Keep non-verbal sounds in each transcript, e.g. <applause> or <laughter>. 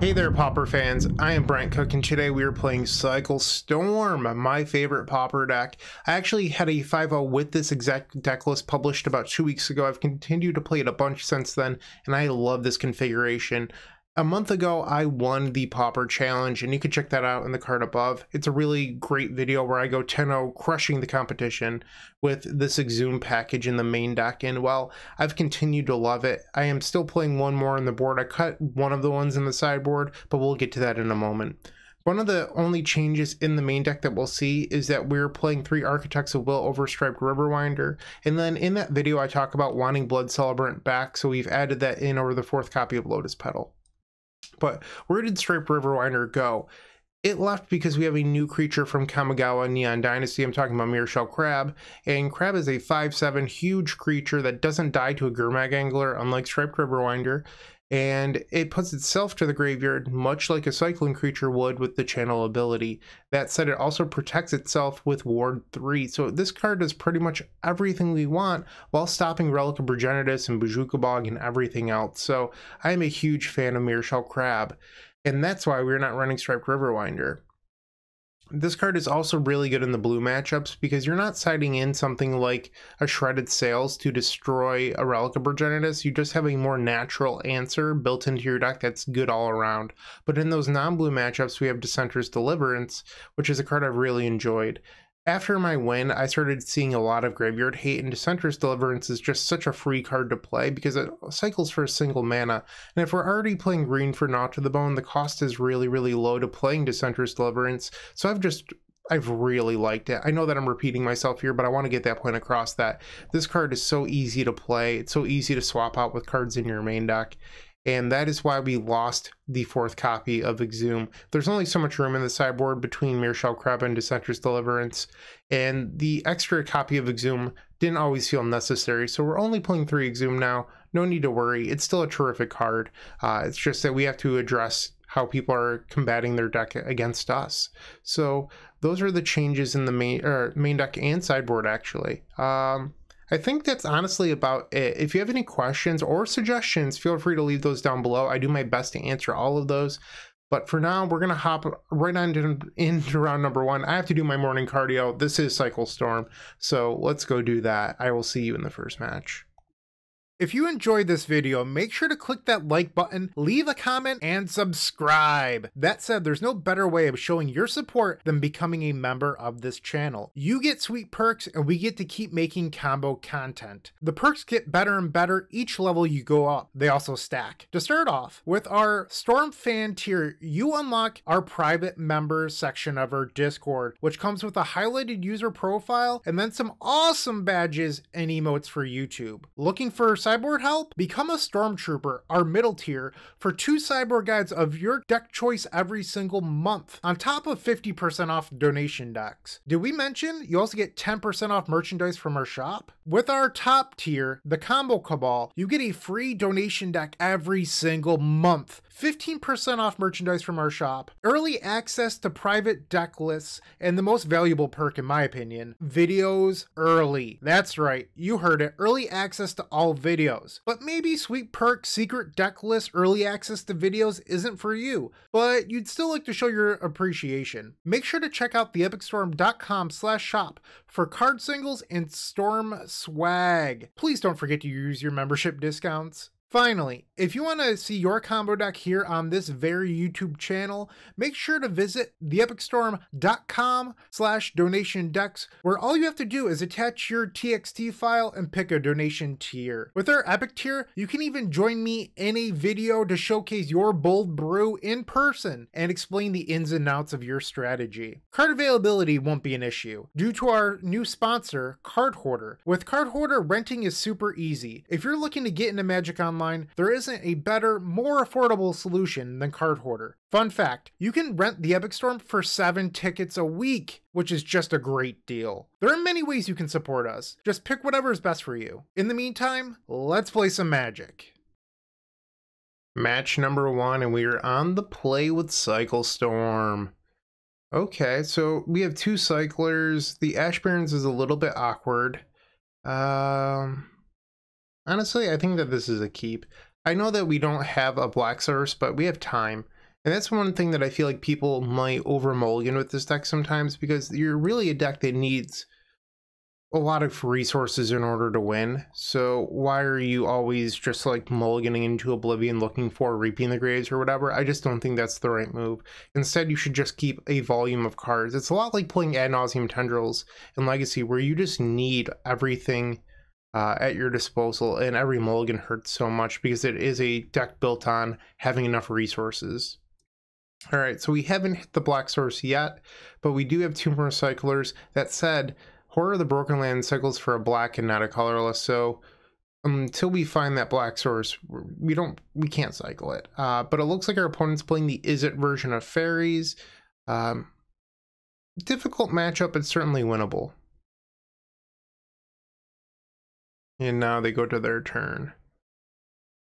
Hey there, Pauper fans. I am Bryant Cook, and today we are playing Cycle Storm, my favorite Pauper deck. I actually had a 5 with this exact deck list published about two weeks ago. I've continued to play it a bunch since then, and I love this configuration. A month ago, I won the Pauper Challenge, and you can check that out in the card above. It's a really great video where I go 10-0 crushing the competition with this Exhume package in the main deck, and well, I've continued to love it. I am still playing one more on the board. I cut one of the ones in the sideboard, but we'll get to that in a moment. One of the only changes in the main deck that we'll see is that we're playing three Architects of Will over Striped Riverwinder, and then in that video I talk about wanting Blood Celebrant back, so we've added that in over the fourth copy of Lotus Petal. But where did Striped Riverwinder go? It left because we have a new creature from Kamigawa Neon Dynasty. I'm talking about Mirrorshell Crab. And Crab is a 5-7 huge creature that doesn't die to a Gurmag Angler, unlike Striped Riverwinder and it puts itself to the graveyard much like a cycling creature would with the channel ability. That said, it also protects itself with Ward 3, so this card does pretty much everything we want while stopping Relic of Progenitus and Bojuka Bog and everything else, so I am a huge fan of Mirrorshell Crab, and that's why we're not running Striped Riverwinder. This card is also really good in the blue matchups because you're not siding in something like a Shredded Sails to destroy a Relic of Progenitus. You just have a more natural answer built into your deck that's good all around. But in those non-blue matchups, we have Dissenter's Deliverance, which is a card I've really enjoyed. After my win, I started seeing a lot of graveyard hate, and Dissenter's Deliverance is just such a free card to play because it cycles for a single mana. And if we're already playing green for Gnaw to the Bone, the cost is really, really low to playing Dissenter's Deliverance. So I've just I've really liked it. I know that I'm repeating myself here, but I want to get that point across that this card is so easy to play. It's so easy to swap out with cards in your main deck and that is why we lost the fourth copy of Exhume. There's only so much room in the sideboard between Mirrorshell Crab and Dissenter's Deliverance, and the extra copy of Exhume didn't always feel necessary, so we're only playing three Exhume now. No need to worry, it's still a terrific card. Uh, it's just that we have to address how people are combating their deck against us. So those are the changes in the main, main deck and sideboard actually. Um, I think that's honestly about it. If you have any questions or suggestions, feel free to leave those down below. I do my best to answer all of those. But for now, we're going to hop right on into, into round number one. I have to do my morning cardio. This is Cycle Storm. So let's go do that. I will see you in the first match. If you enjoyed this video, make sure to click that like button, leave a comment, and subscribe. That said, there's no better way of showing your support than becoming a member of this channel. You get sweet perks and we get to keep making combo content. The perks get better and better each level you go up. They also stack. To start off, with our Storm Fan tier, you unlock our private members section of our Discord, which comes with a highlighted user profile and then some awesome badges and emotes for YouTube. Looking for Sideboard help? Become a Stormtrooper, our middle tier, for two sideboard guides of your deck choice every single month, on top of 50% off donation decks. Did we mention you also get 10% off merchandise from our shop? With our top tier, the Combo Cabal, you get a free donation deck every single month. 15% off merchandise from our shop, early access to private deck lists, and the most valuable perk in my opinion, videos early. That's right, you heard it, early access to all videos. But maybe sweet perk secret deck list early access to videos isn't for you, but you'd still like to show your appreciation. Make sure to check out theepicstorm.com slash shop for card singles and storm swag. Please don't forget to use your membership discounts. Finally, if you want to see your combo deck here on this very YouTube channel, make sure to visit theepicstorm.com slash donation decks, where all you have to do is attach your TXT file and pick a donation tier. With our Epic tier, you can even join me in a video to showcase your bold brew in person and explain the ins and outs of your strategy. Card availability won't be an issue, due to our new sponsor, Cardhoarder. With Cardhoarder, renting is super easy. If you're looking to get into Magic Online, there is isn't a better, more affordable solution than Cardhoarder. Fun fact, you can rent the Epic Storm for 7 tickets a week, which is just a great deal. There are many ways you can support us, just pick whatever is best for you. In the meantime, let's play some Magic. Match number one, and we are on the play with Cycle Storm. Okay, so we have two cyclers. The Ash Barrens is a little bit awkward. Um, honestly, I think that this is a keep. I know that we don't have a Black Source, but we have time. And that's one thing that I feel like people might over mulligan with this deck sometimes because you're really a deck that needs a lot of resources in order to win. So why are you always just like mulliganing into oblivion looking for reaping the graves or whatever? I just don't think that's the right move. Instead, you should just keep a volume of cards. It's a lot like playing ad nauseam tendrils in Legacy where you just need everything uh, at your disposal and every mulligan hurts so much because it is a deck built on having enough resources. All right, so we haven't hit the black source yet, but we do have two more cyclers. That said, Horror of the Broken Land cycles for a black and not a colorless, so until we find that black source, we don't, we can't cycle it. Uh, but it looks like our opponent's playing the Izzet version of Fairies. Um, difficult matchup, but certainly winnable. And now they go to their turn.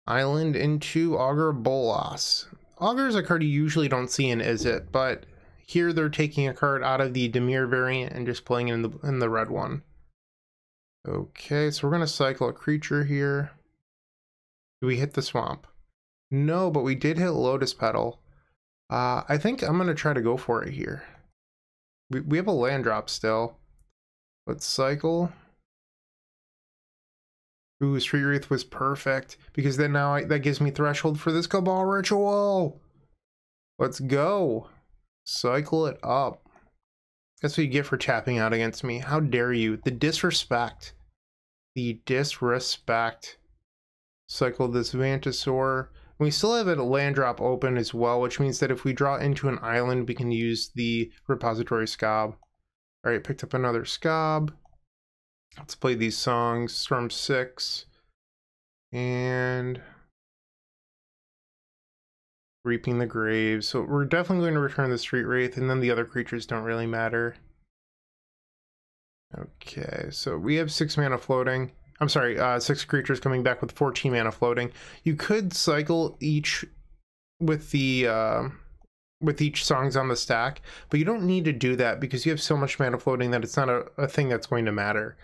Island into Augur Bolas. Augur is a card you usually don't see in Izzet, but here they're taking a card out of the Dimir variant and just playing it in the, in the red one. Okay, so we're going to cycle a creature here. Do we hit the swamp? No, but we did hit Lotus Petal. Uh, I think I'm going to try to go for it here. We, we have a land drop still. Let's cycle. Ooh, Street Wraith was perfect because then now I, that gives me threshold for this Cabal Ritual. Let's go. Cycle it up. That's what you get for tapping out against me. How dare you? The disrespect. The disrespect. Cycle this Vantasaur. We still have a land drop open as well, which means that if we draw into an island, we can use the repository Skaab. Alright, picked up another Skaab. Let's play these songs. Storm 6. And Reaping the Graves. So we're definitely going to return the Street Wraith, and then the other creatures don't really matter. Okay, so we have six mana floating. I'm sorry, uh, six creatures coming back with 14 mana floating. You could cycle each with the uh, with each songs on the stack, but you don't need to do that because you have so much mana floating that it's not a, a thing that's going to matter.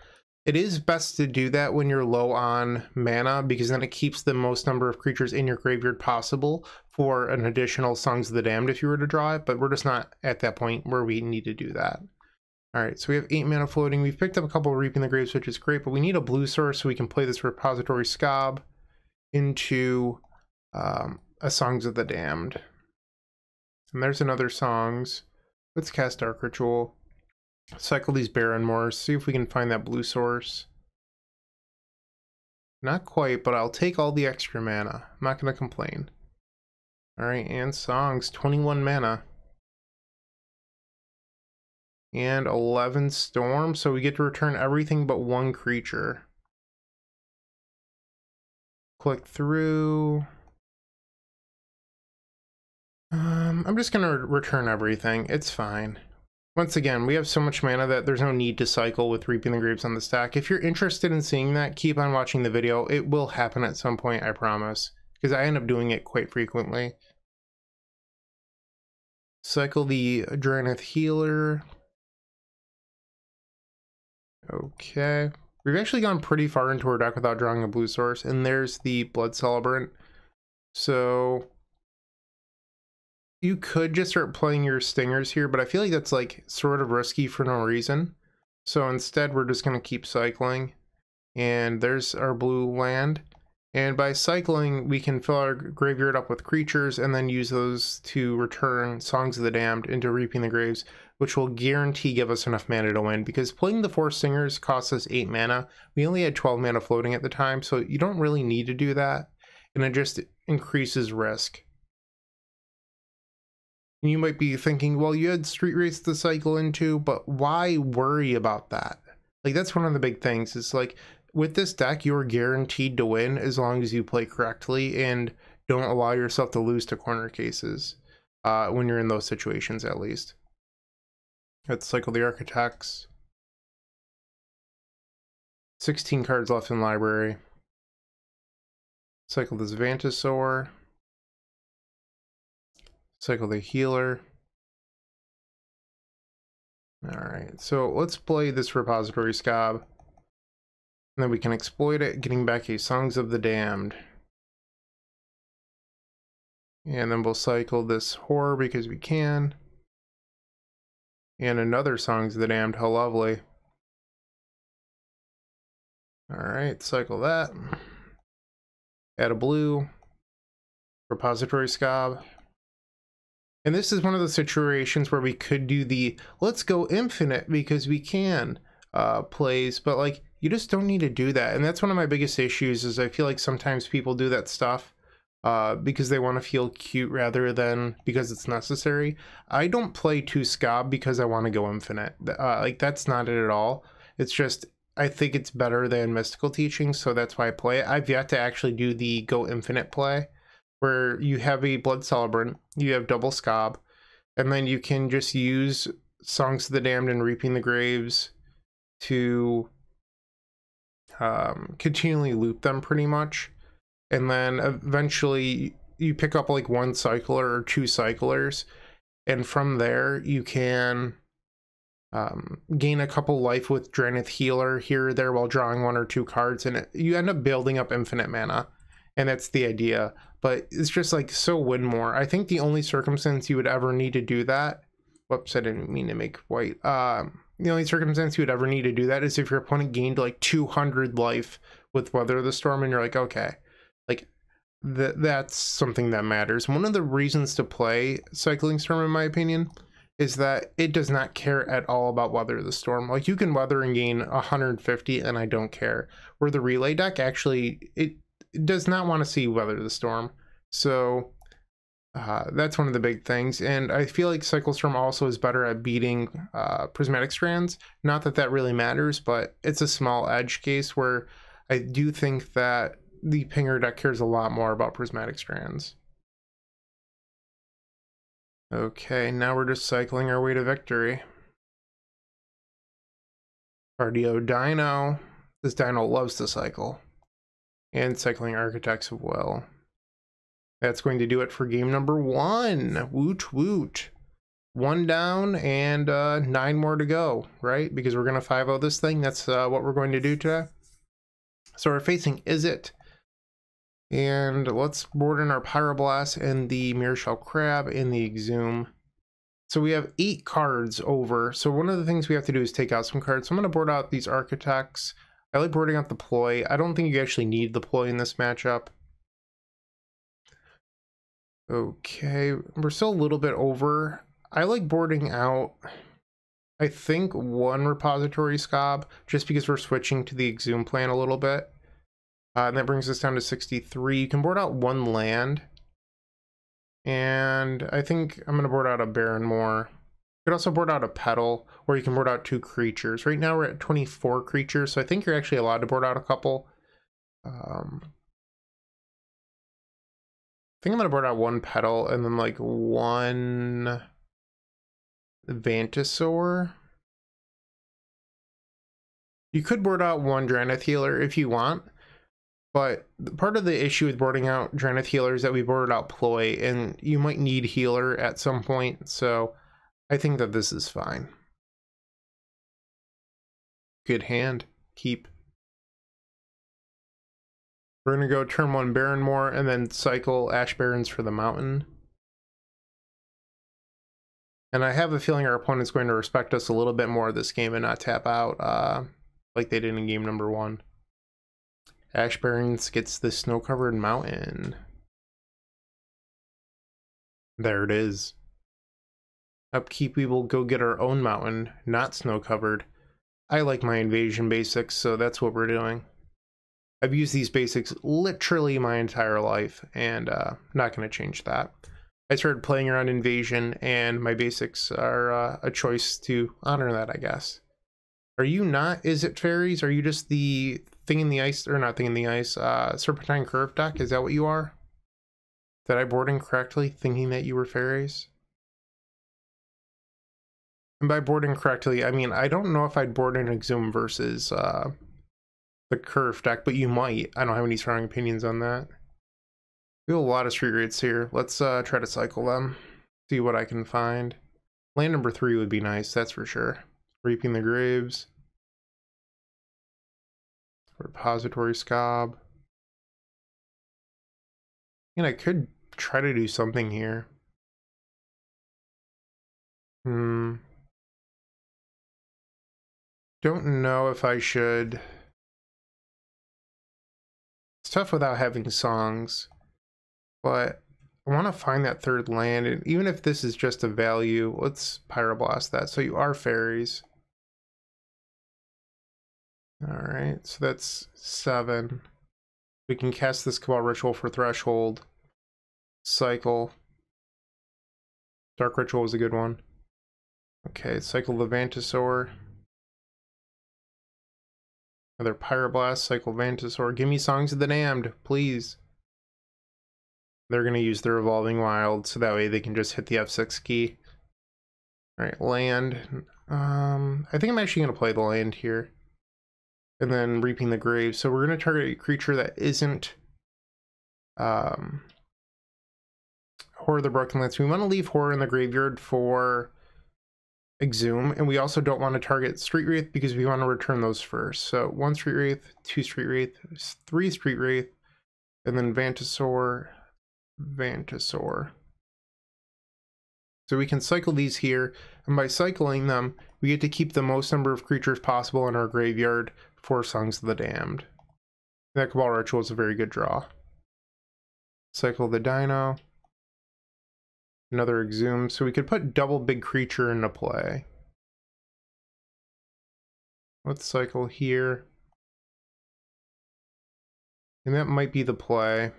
It is best to do that when you're low on mana because then it keeps the most number of creatures in your graveyard possible for an additional Songs of the Damned if you were to draw it, but we're just not at that point where we need to do that. Alright, so we have 8 mana floating. We've picked up a couple of Reaping the Graves, which is great, but we need a blue source so we can play this repository Skaab into um, a Songs of the Damned. And there's another Songs. Let's cast Dark Ritual. Cycle these Barrenmoors, see if we can find that blue source. Not quite, but I'll take all the extra mana. I'm not going to complain. Alright, and songs, 21 mana. And 11 storm, so we get to return everything but one creature. Click through. Um, I'm just gonna return everything. It's fine. Once again, we have so much mana that there's no need to cycle with Reaping the Graves on the stack. If you're interested in seeing that, keep on watching the video. It will happen at some point, I promise. Because I end up doing it quite frequently. Cycle the Drannith Healer. Okay. We've actually gone pretty far into our deck without drawing a blue source. And there's the Blood Celebrant. So you could just start playing your stingers here, but I feel like that's like sort of risky for no reason. So instead, we're just going to keep cycling. And there's our blue land. And by cycling, we can fill our graveyard up with creatures and then use those to return Songs of the Damned into Reaping the Graves, which will guarantee give us enough mana to win. Because playing the four stingers costs us 8 mana. We only had 12 mana floating at the time, so you don't really need to do that. And it just increases risk. And you might be thinking, well, you had Street Wraith to cycle into, but why worry about that? Like, that's one of the big things. It's like, with this deck, you're guaranteed to win as long as you play correctly and don't allow yourself to lose to corner cases uh, when you're in those situations, at least. Let's cycle the Architects. 16 cards left in library. Cycle this Vantasaur. Cycle the healer. Alright, so let's play this repository Skaab. And then we can exploit it, getting back a Songs of the Damned. And then we'll cycle this horror because we can. And another Songs of the Damned, how lovely. Alright, cycle that. Add a blue. Repository Skaab. And this is one of the situations where we could do the let's go infinite because we can uh, plays, but like you just don't need to do that. And that's one of my biggest issues is I feel like sometimes people do that stuff uh, because they want to feel cute rather than because it's necessary. I don't play two Skaab because I want to go infinite. Uh, like that's not it at all. It's just I think it's better than mystical teaching, so that's why I play it. I've yet to actually do the go infinite play where you have a blood celebrant, you have double Skaab, and then you can just use Songs of the Damned and Reaping the Graves to um, continually loop them pretty much. And then eventually you pick up like one cycler or two cyclers. And from there you can um, gain a couple life with Drannith Healer here or there while drawing one or two cards. And it, you end up building up infinite mana and that's the idea. But it's just like so win more. I think the only circumstance you would ever need to do that. Whoops, I didn't mean to make white. Um, the only circumstance you would ever need to do that is if your opponent gained like 200 life with Weather the Storm, and you're like, okay, like that that's something that matters. One of the reasons to play Cycling Storm, in my opinion, is that it does not care at all about Weather the Storm. Like you can weather and gain 150, and I don't care. Where the relay deck actually it does not want to see weather the storm. So uh, that's one of the big things. And I feel like Cycle Storm also is better at beating uh, Prismatic Strands. Not that that really matters, but it's a small edge case where I do think that the Pinger deck cares a lot more about Prismatic Strands. Okay, now we're just cycling our way to victory. Cardio Dino. This Dino loves to cycle and Cycling Architects as well. That's going to do it for game number one. Woot woot. One down and uh, nine more to go, right? Because we're going to 5 0 this thing. That's uh, what we're going to do today. So we're facing Izzet. And let's board in our Pyroblast and the Mirrorshell Crab and the Exhume. So we have eight cards over. So one of the things we have to do is take out some cards. So I'm going to board out these Architects. I like boarding out the ploy. I don't think you actually need the ploy in this matchup. Okay, we're still a little bit over. I like boarding out, I think, one repository Skaab, just because we're switching to the Exhume plan a little bit. Uh, and that brings us down to 63. You can board out one land. And I think I'm going to board out a Barrenmoor. You could also board out a petal, or you can board out two creatures. Right now we're at 24 creatures, so I think you're actually allowed to board out a couple. Um, I think I'm going to board out one petal and then like one Vantasaur. You could board out one Drannith Healer if you want, but part of the issue with boarding out Drannith Healer is that we boarded out Ploy, and you might need Healer at some point, so I think that this is fine. Good hand. Keep. We're going to go turn one Barrenmoor and then cycle Ash Barrens for the mountain. And I have a feeling our opponent's going to respect us a little bit more this game and not tap out uh, like they did in game number one. Ash Barrens gets the snow-covered mountain. There it is. Upkeep, we will go get our own mountain, not snow covered. I like my invasion basics, so that's what we're doing. I've used these basics literally my entire life, and uh, not going to change that. I started playing around invasion, and my basics are uh, a choice to honor that, I guess. Are you not Izzet Fairies? Are you just the thing in the ice, or not thing in the ice, uh, Serpentine Curve deck? Is that what you are? Did I board incorrectly, thinking that you were fairies? And by boarding correctly, I mean, I don't know if I'd board an Exhume versus uh, the Curve deck, but you might. I don't have any strong opinions on that. We have a lot of Street Wraiths here. Let's uh, try to cycle them. See what I can find. Land number three would be nice, that's for sure. Reaping the Graves. Repository Skaab. And I could try to do something here. Hmm. Don't know if I should. It's tough without having songs, but I want to find that third land, and even if this is just a value, let's pyroblast that. So you are fairies. All right, so that's seven. We can cast this Cabal Ritual for Threshold. Cycle. Dark Ritual was a good one. Okay, cycle the Vantasaur. Another Pyroblast, cycle Vantasaur. Give me Songs of the Damned, please. They're going to use the Evolving Wild, so that way they can just hit the F6 key. Alright, land. Um, I think I'm actually going to play the land here and then reaping the grave. So we're going to target a creature that isn't um, Horror of the Broken Lands. We want to leave Horror in the graveyard for Exhume, and we also don't want to target Street Wraith because we want to return those first. So one Street Wraith, two Street Wraith, three Street Wraith, and then Vantasaur, Vantasaur. So we can cycle these here, and by cycling them, we get to keep the most number of creatures possible in our graveyard for Songs of the Damned. That Cabal Ritual is a very good draw. Cycle the Dino. Another Exhume. So we could put double big creature into play. Let's cycle here. And that might be the play.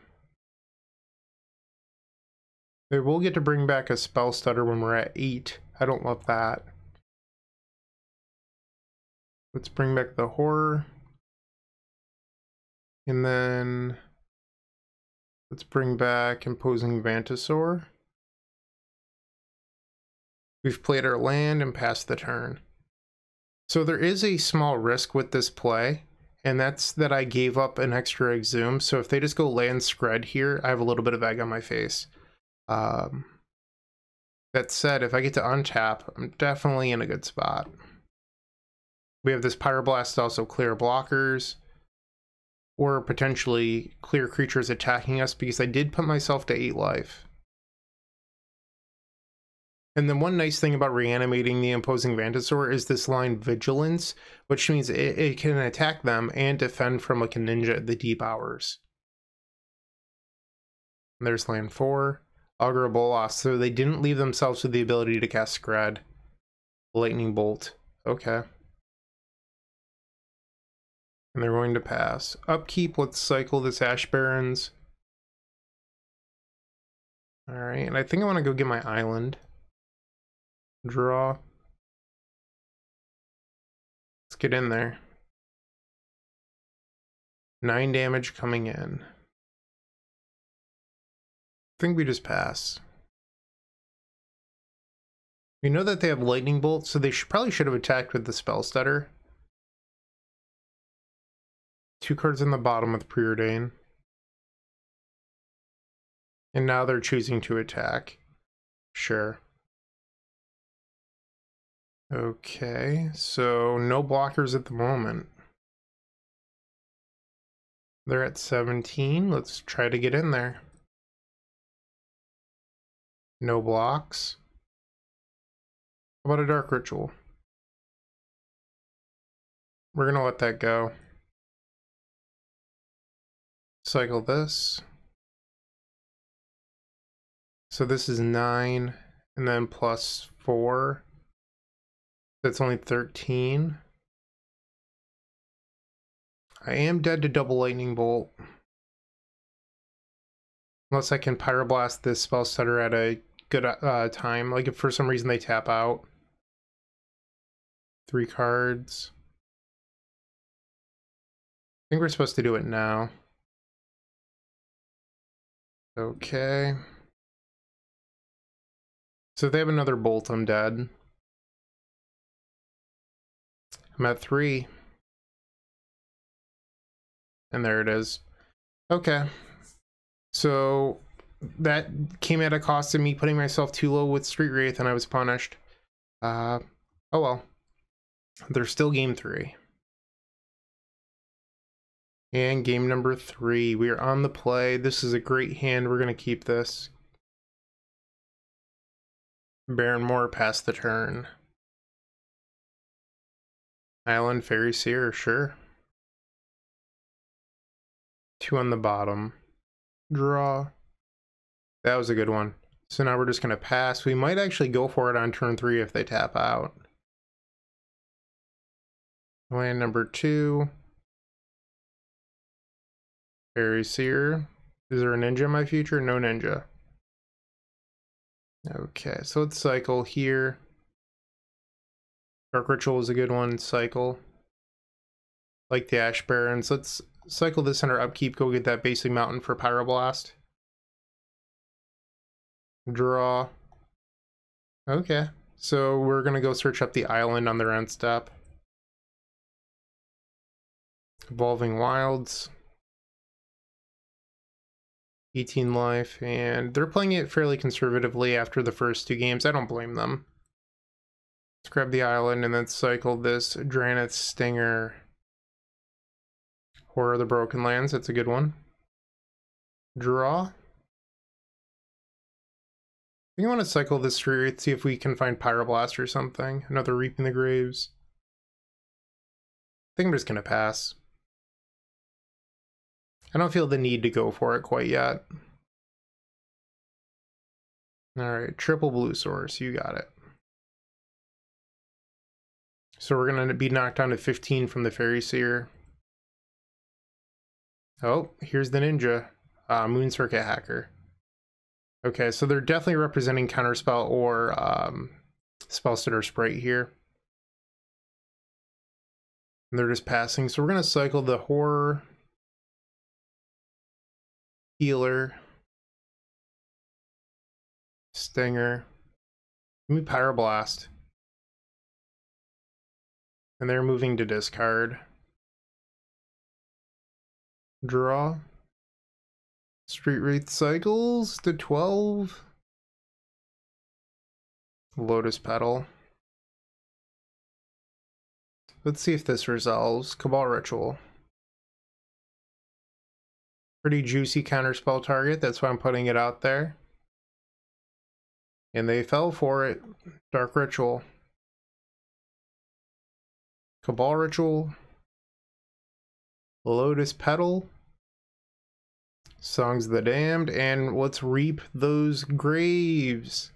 We'll get to bring back a spell stutter when we're at 8. I don't love that. Let's bring back the horror. And then let's bring back Imposing Vantasaur. We've played our land and passed the turn. So there is a small risk with this play, and that's that I gave up an extra exhume. So if they just go land Skred here, I have a little bit of egg on my face. Um, that said, if I get to untap, I'm definitely in a good spot. We have this Pyroblast also clear blockers or potentially clear creatures attacking us because I did put myself to 8 life. And then one nice thing about reanimating the imposing Vantasaur is this line Vigilance, which means it, it can attack them and defend from like a ninja at the deep hours. And there's land 4, Augur Bolas, so they didn't leave themselves with the ability to cast Skred. Lightning Bolt, okay and they're going to pass. Upkeep, let's cycle this Ash Barrens. Alright, and I think I want to go get my island. Draw. Let's get in there. Nine damage coming in. I think we just pass. We know that they have lightning bolt, so they should, probably should have attacked with the spell stutter. Two cards in the bottom with Preordain. And now they're choosing to attack. Sure. Okay, so no blockers at the moment. They're at 17. Let's try to get in there. No blocks. How about a Dark Ritual? We're going to let that go cycle this. So this is 9, and then plus 4. That's only 13. I am dead to double lightning bolt. Unless I can pyroblast this spell stutter at a good uh, time. Like if for some reason they tap out. Three cards. I think we're supposed to do it now. Okay. So if they have another bolt, I'm dead. I'm at three. And there it is. Okay. So that came at a cost of me putting myself too low with Street Wraith and I was punished. Uh, oh well. There's still game three. And game number three. We are on the play. This is a great hand. We're going to keep this. Barrenmoor past the turn. Island Fairy Seer, sure. Two on the bottom. Draw. That was a good one. So now we're just going to pass. We might actually go for it on turn three if they tap out. Land number two. Fairy Seer. Is there a ninja in my future? No ninja. Okay, so let's cycle here. Dark Ritual is a good one. Cycle. Like the Ash Barrens. Let's cycle this under upkeep. Go get that basic mountain for Pyroblast. Draw. Okay. So we're going to go search up the island on their end step. Evolving Wilds. 18 life, and they're playing it fairly conservatively after the first two games. I don't blame them. Let's grab the island and then cycle this Drannith Stinger. Horror of the Broken Lands, that's a good one. Draw. I think I want to cycle this through, see if we can find Pyroblast or something. Another Reaping the Graves. I think I'm just going to pass. I don't feel the need to go for it quite yet. Alright, triple blue source, you got it. So we're going to be knocked down to 15 from the Faerie Seer. Oh, here's the ninja. Uh, Moon Circuit Hacker. Okay, so they're definitely representing Counterspell or um, Spellstutter Sprite here. And they're just passing. So we're going to cycle the Horror, Healer, Stinger, Give me Pyroblast. And they're moving to discard. Draw. Street Wraith cycles to 12. Lotus Petal. Let's see if this resolves. Cabal Ritual. Pretty juicy counterspell target, that's why I'm putting it out there. And they fell for it. Dark Ritual. Cabal Ritual. Lotus Petal. Songs of the Damned. And let's reap those graves.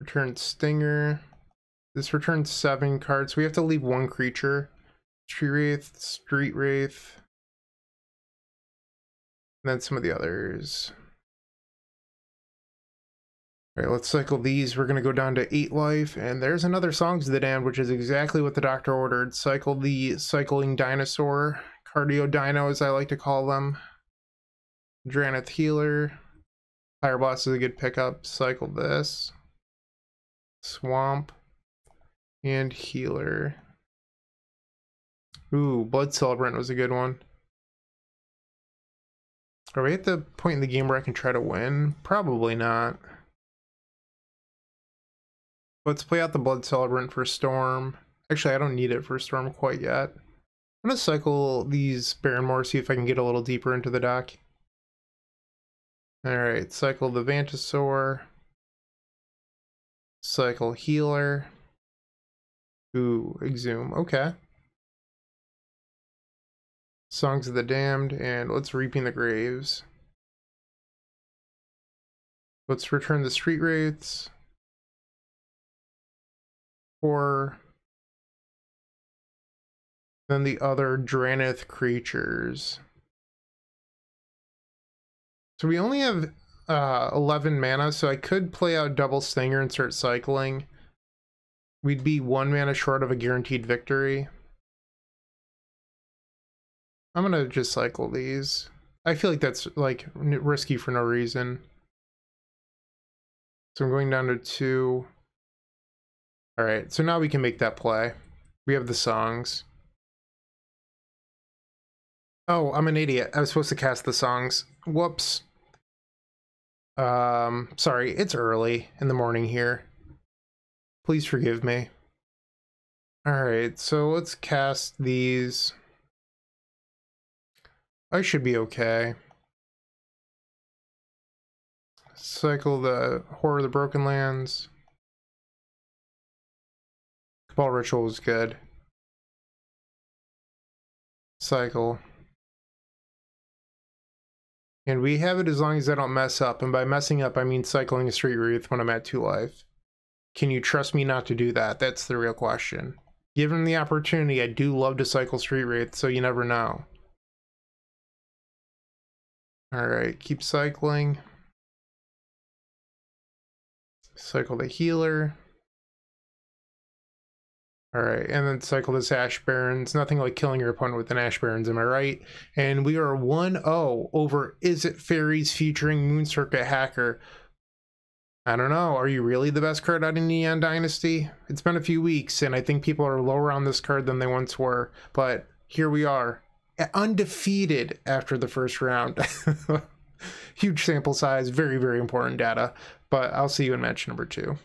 Return Stinger. This returns seven cards. We have to leave one creature. Tree Wraith, Street Wraith. And then some of the others. All right, let's cycle these. We're going to go down to 8 life, and there's another Songs of the Damned, which is exactly what the doctor ordered. Cycle the Cycling Dinosaur, Cardio Dino as I like to call them. Drannith Healer. Pyroblast is a good pickup. Cycle this. Swamp. And Healer. Ooh, Blood Celebrant was a good one. Are we at the point in the game where I can try to win? Probably not. Let's play out the Blood Celebrant for Storm. Actually, I don't need it for Storm quite yet. I'm going to cycle these Barrenmoor, see if I can get a little deeper into the deck. Alright, cycle the Vantasaur. Cycle Healer. Ooh, Exhume. Okay. Songs of the Damned, and let's Reaping the Graves. Let's return the Street Wraiths. Or than the other Drannith creatures. So we only have uh, 11 mana, so I could play out Double Stinger and start cycling. We'd be one mana short of a guaranteed victory. I'm gonna just cycle these. I feel like that's like risky for no reason. So I'm going down to two. All right, so now we can make that play. We have the songs. Oh, I'm an idiot. I was supposed to cast the songs. Whoops. Um, sorry, it's early in the morning here. Please forgive me. All right, so let's cast these. I should be okay. Cycle the Horror of the Broken Lands. Cabal Ritual is good. Cycle. And we have it as long as I don't mess up. And by messing up, I mean cycling a Street Wraith when I'm at 2 life. Can you trust me not to do that? That's the real question. Given the opportunity, I do love to cycle Street Wraith, so you never know. Alright, keep cycling. Cycle the healer. Alright, and then cycle this Ash Barrens. Nothing like killing your opponent with an Ash Barrens, am I right? And we are 1-0 over Izzet Fairies featuring Moon Circuit Hacker. I don't know. Are you really the best card out in Neon Dynasty? It's been a few weeks, and I think people are lower on this card than they once were. But here we are, undefeated after the first round. <laughs> Huge sample size, very, very important data. But I'll see you in match number two.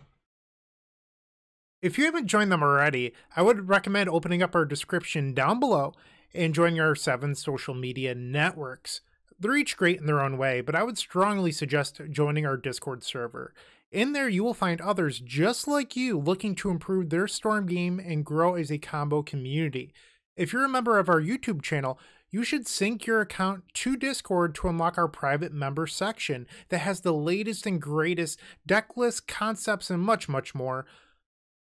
If you haven't joined them already, I would recommend opening up our description down below and joining our seven social media networks. They're each great in their own way, but I would strongly suggest joining our Discord server. In there, you will find others just like you looking to improve their Storm game and grow as a combo community. If you're a member of our YouTube channel, you should sync your account to Discord to unlock our private member section that has the latest and greatest deck lists, concepts, and much, much more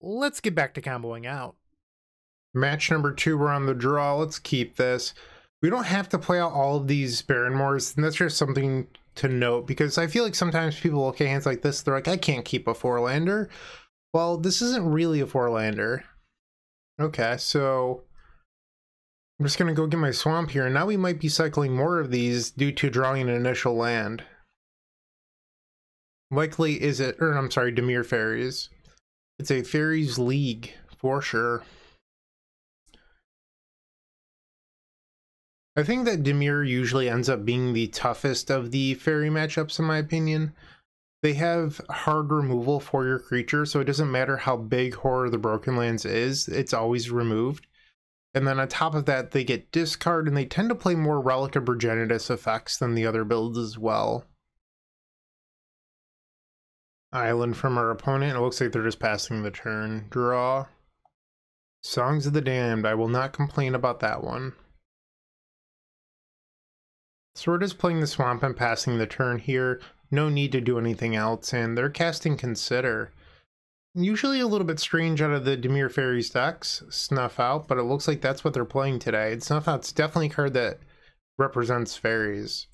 let's get back to comboing out. Match number two, we're on the draw. Let's keep this. We don't have to play out all of these Barrenmoors, and that's just something to note because I feel like sometimes people look at hands like this, they're like, I can't keep a four lander. Well, this isn't really a four lander. Okay, so I'm just gonna go get my swamp here, and now we might be cycling more of these due to drawing an initial land. Likely Izzet, or I'm sorry, Dimir Fairies. It's a Fairies League, for sure. I think that Dimir usually ends up being the toughest of the fairy matchups in my opinion. They have hard removal for your creature, so it doesn't matter how big Horror of the Broken Lands is, it's always removed. And then on top of that, they get discard, and they tend to play more Relic of Progenitus effects than the other builds as well island from our opponent. It looks like they're just passing the turn. Draw. Songs of the Damned. I will not complain about that one. So we're just playing the swamp and passing the turn here. No need to do anything else, and they're casting Consider. Usually a little bit strange out of the Dimir Fairies decks, Snuff Out, but it looks like that's what they're playing today. Snuff Out's definitely a card that represents fairies.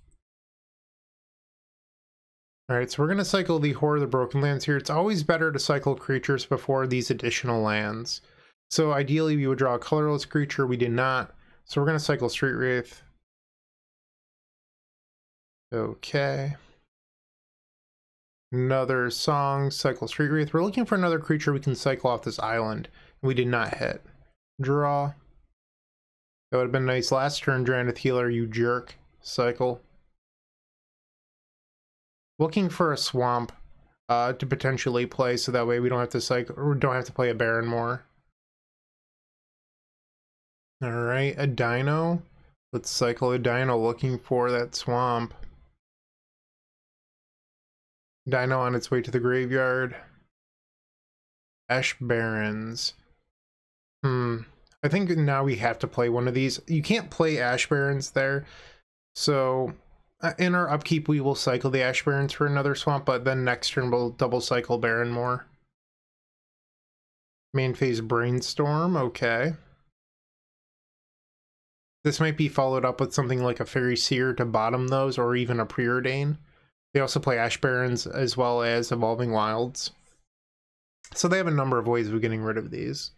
Alright, so we're going to cycle the Horror of the Broken Lands here. It's always better to cycle creatures before these additional lands. So ideally we would draw a colorless creature, we did not. So we're going to cycle Street Wraith. Okay. Another song, cycle Street Wraith. We're looking for another creature we can cycle off this island. We did not hit. Draw. That would have been nice last turn, Drannith Healer, you jerk. Cycle looking for a swamp uh, to potentially play so that way we don't have to cycle or don't have to play a Barrenmoor. Alright, a dino. Let's cycle a dino looking for that swamp. Dino on its way to the graveyard. Ash Barrens. Hmm. I think now we have to play one of these. You can't play Ash Barrens there. So uh, in our upkeep, we will cycle the Ash Barrens for another swamp, but then next turn we'll double cycle Barrenmoor. Main phase Brainstorm, okay. This might be followed up with something like a Fairy Seer to bottom those, or even a Preordain. They also play Ash Barrens as well as Evolving Wilds. So they have a number of ways of getting rid of these.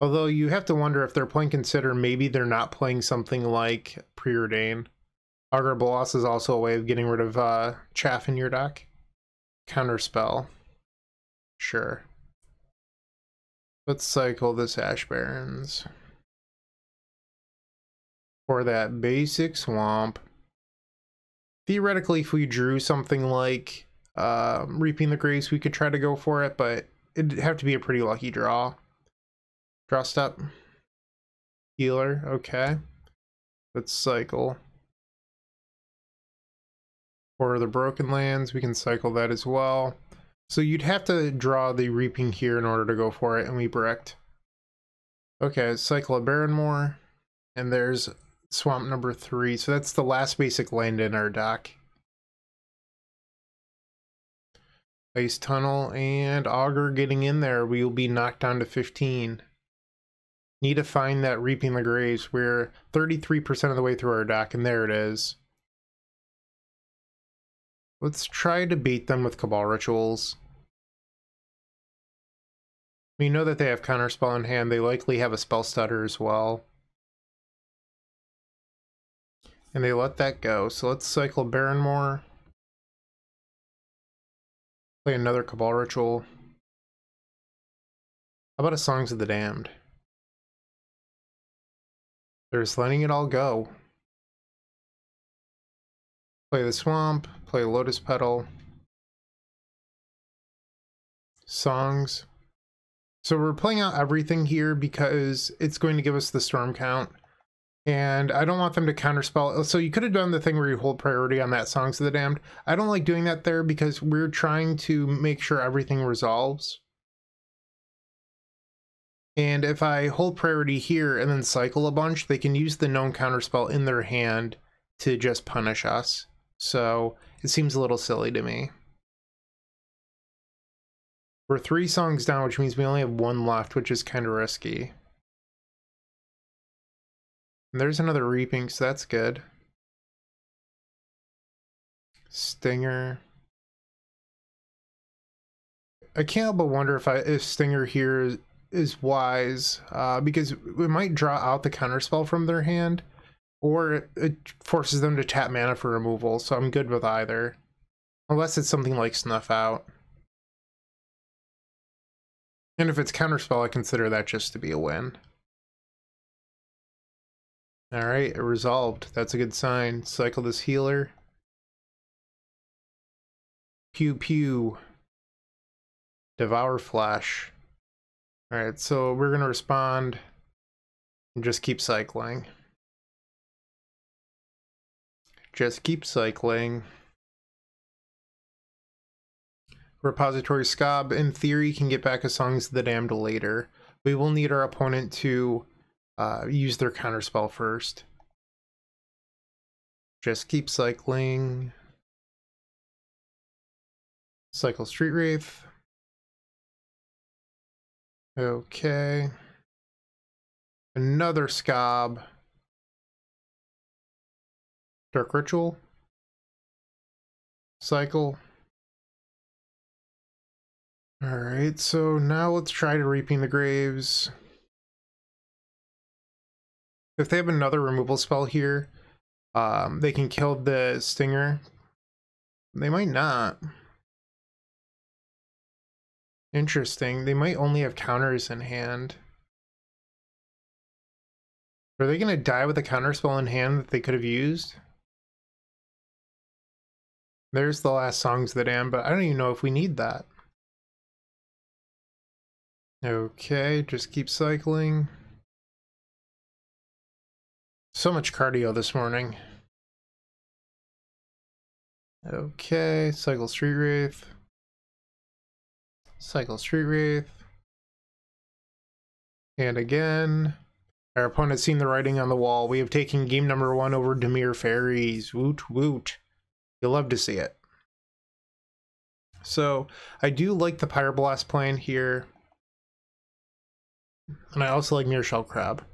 Although you have to wonder if they're playing Consider, maybe they're not playing something like Preordain. Augur Bolas is also a way of getting rid of uh, chaff in your deck. Counterspell. Sure. Let's cycle this Ash Barrens. For that basic swamp. Theoretically, if we drew something like uh, Reaping the Graves, we could try to go for it, but it'd have to be a pretty lucky draw. Draw step. Healer, okay. Let's cycle. Or the Broken Lands, we can cycle that as well. So you'd have to draw the Reaping here in order to go for it, and we bricked. Okay, cycle a Barrenmoor, and there's swamp number three. So that's the last basic land in our deck. Ice Tunnel and auger getting in there. We will be knocked down to 15. Need to find that Reaping the Graves. We're 33% of the way through our deck, and there it is. Let's try to beat them with Cabal Rituals. We know that they have Counterspell in hand. They likely have a Spellstutter as well. And they let that go. So let's cycle Barrenmoor. Play another Cabal Ritual. How about a Songs of the Damned? They're just letting it all go. Play the Swamp, play Lotus Petal. Songs. So we're playing out everything here because it's going to give us the Storm count and I don't want them to counterspell. Oh, so you could have done the thing where you hold priority on that Songs of the Damned. I don't like doing that there because we're trying to make sure everything resolves. And if I hold priority here and then cycle a bunch, they can use the known counterspell in their hand to just punish us. So it seems a little silly to me. We're three songs down, which means we only have one left, which is kind of risky. And there's another reaping, so that's good. Stinger. I can't but wonder if I if Stinger here is, is wise, uh, because we might draw out the counterspell from their hand, or it, it forces them to tap mana for removal, so I'm good with either. Unless it's something like Snuff Out. And if it's counterspell, I consider that just to be a win. All right, it resolved. That's a good sign. Cycle this healer. Pew pew. Devour Flesh. All right, so we're going to respond and just keep cycling. Just keep cycling. Repository Skaab, in theory, can get back a Songs of the Damned later. We will need our opponent to uh, use their counterspell first. Just keep cycling. Cycle Street Wraith. Okay. Another Skaab. Dark Ritual. Cycle. Alright, so now let's try to Reaping the Graves. If they have another removal spell here, um, they can kill the Stinger. They might not. Interesting. They might only have counters in hand. Are they going to die with a counterspell in hand that they could have used? There's the last songs that am, but I don't even know if we need that. Okay, just keep cycling. So much cardio this morning. Okay, Cycle Street Wraith. Cycle Street Wraith. And again, our opponent's seen the writing on the wall. We have taken game number one over Dimir Faeries. Woot woot. You'll love to see it. So, I do like the Pyroblast plan here. And I also like Mirrorshell Crab.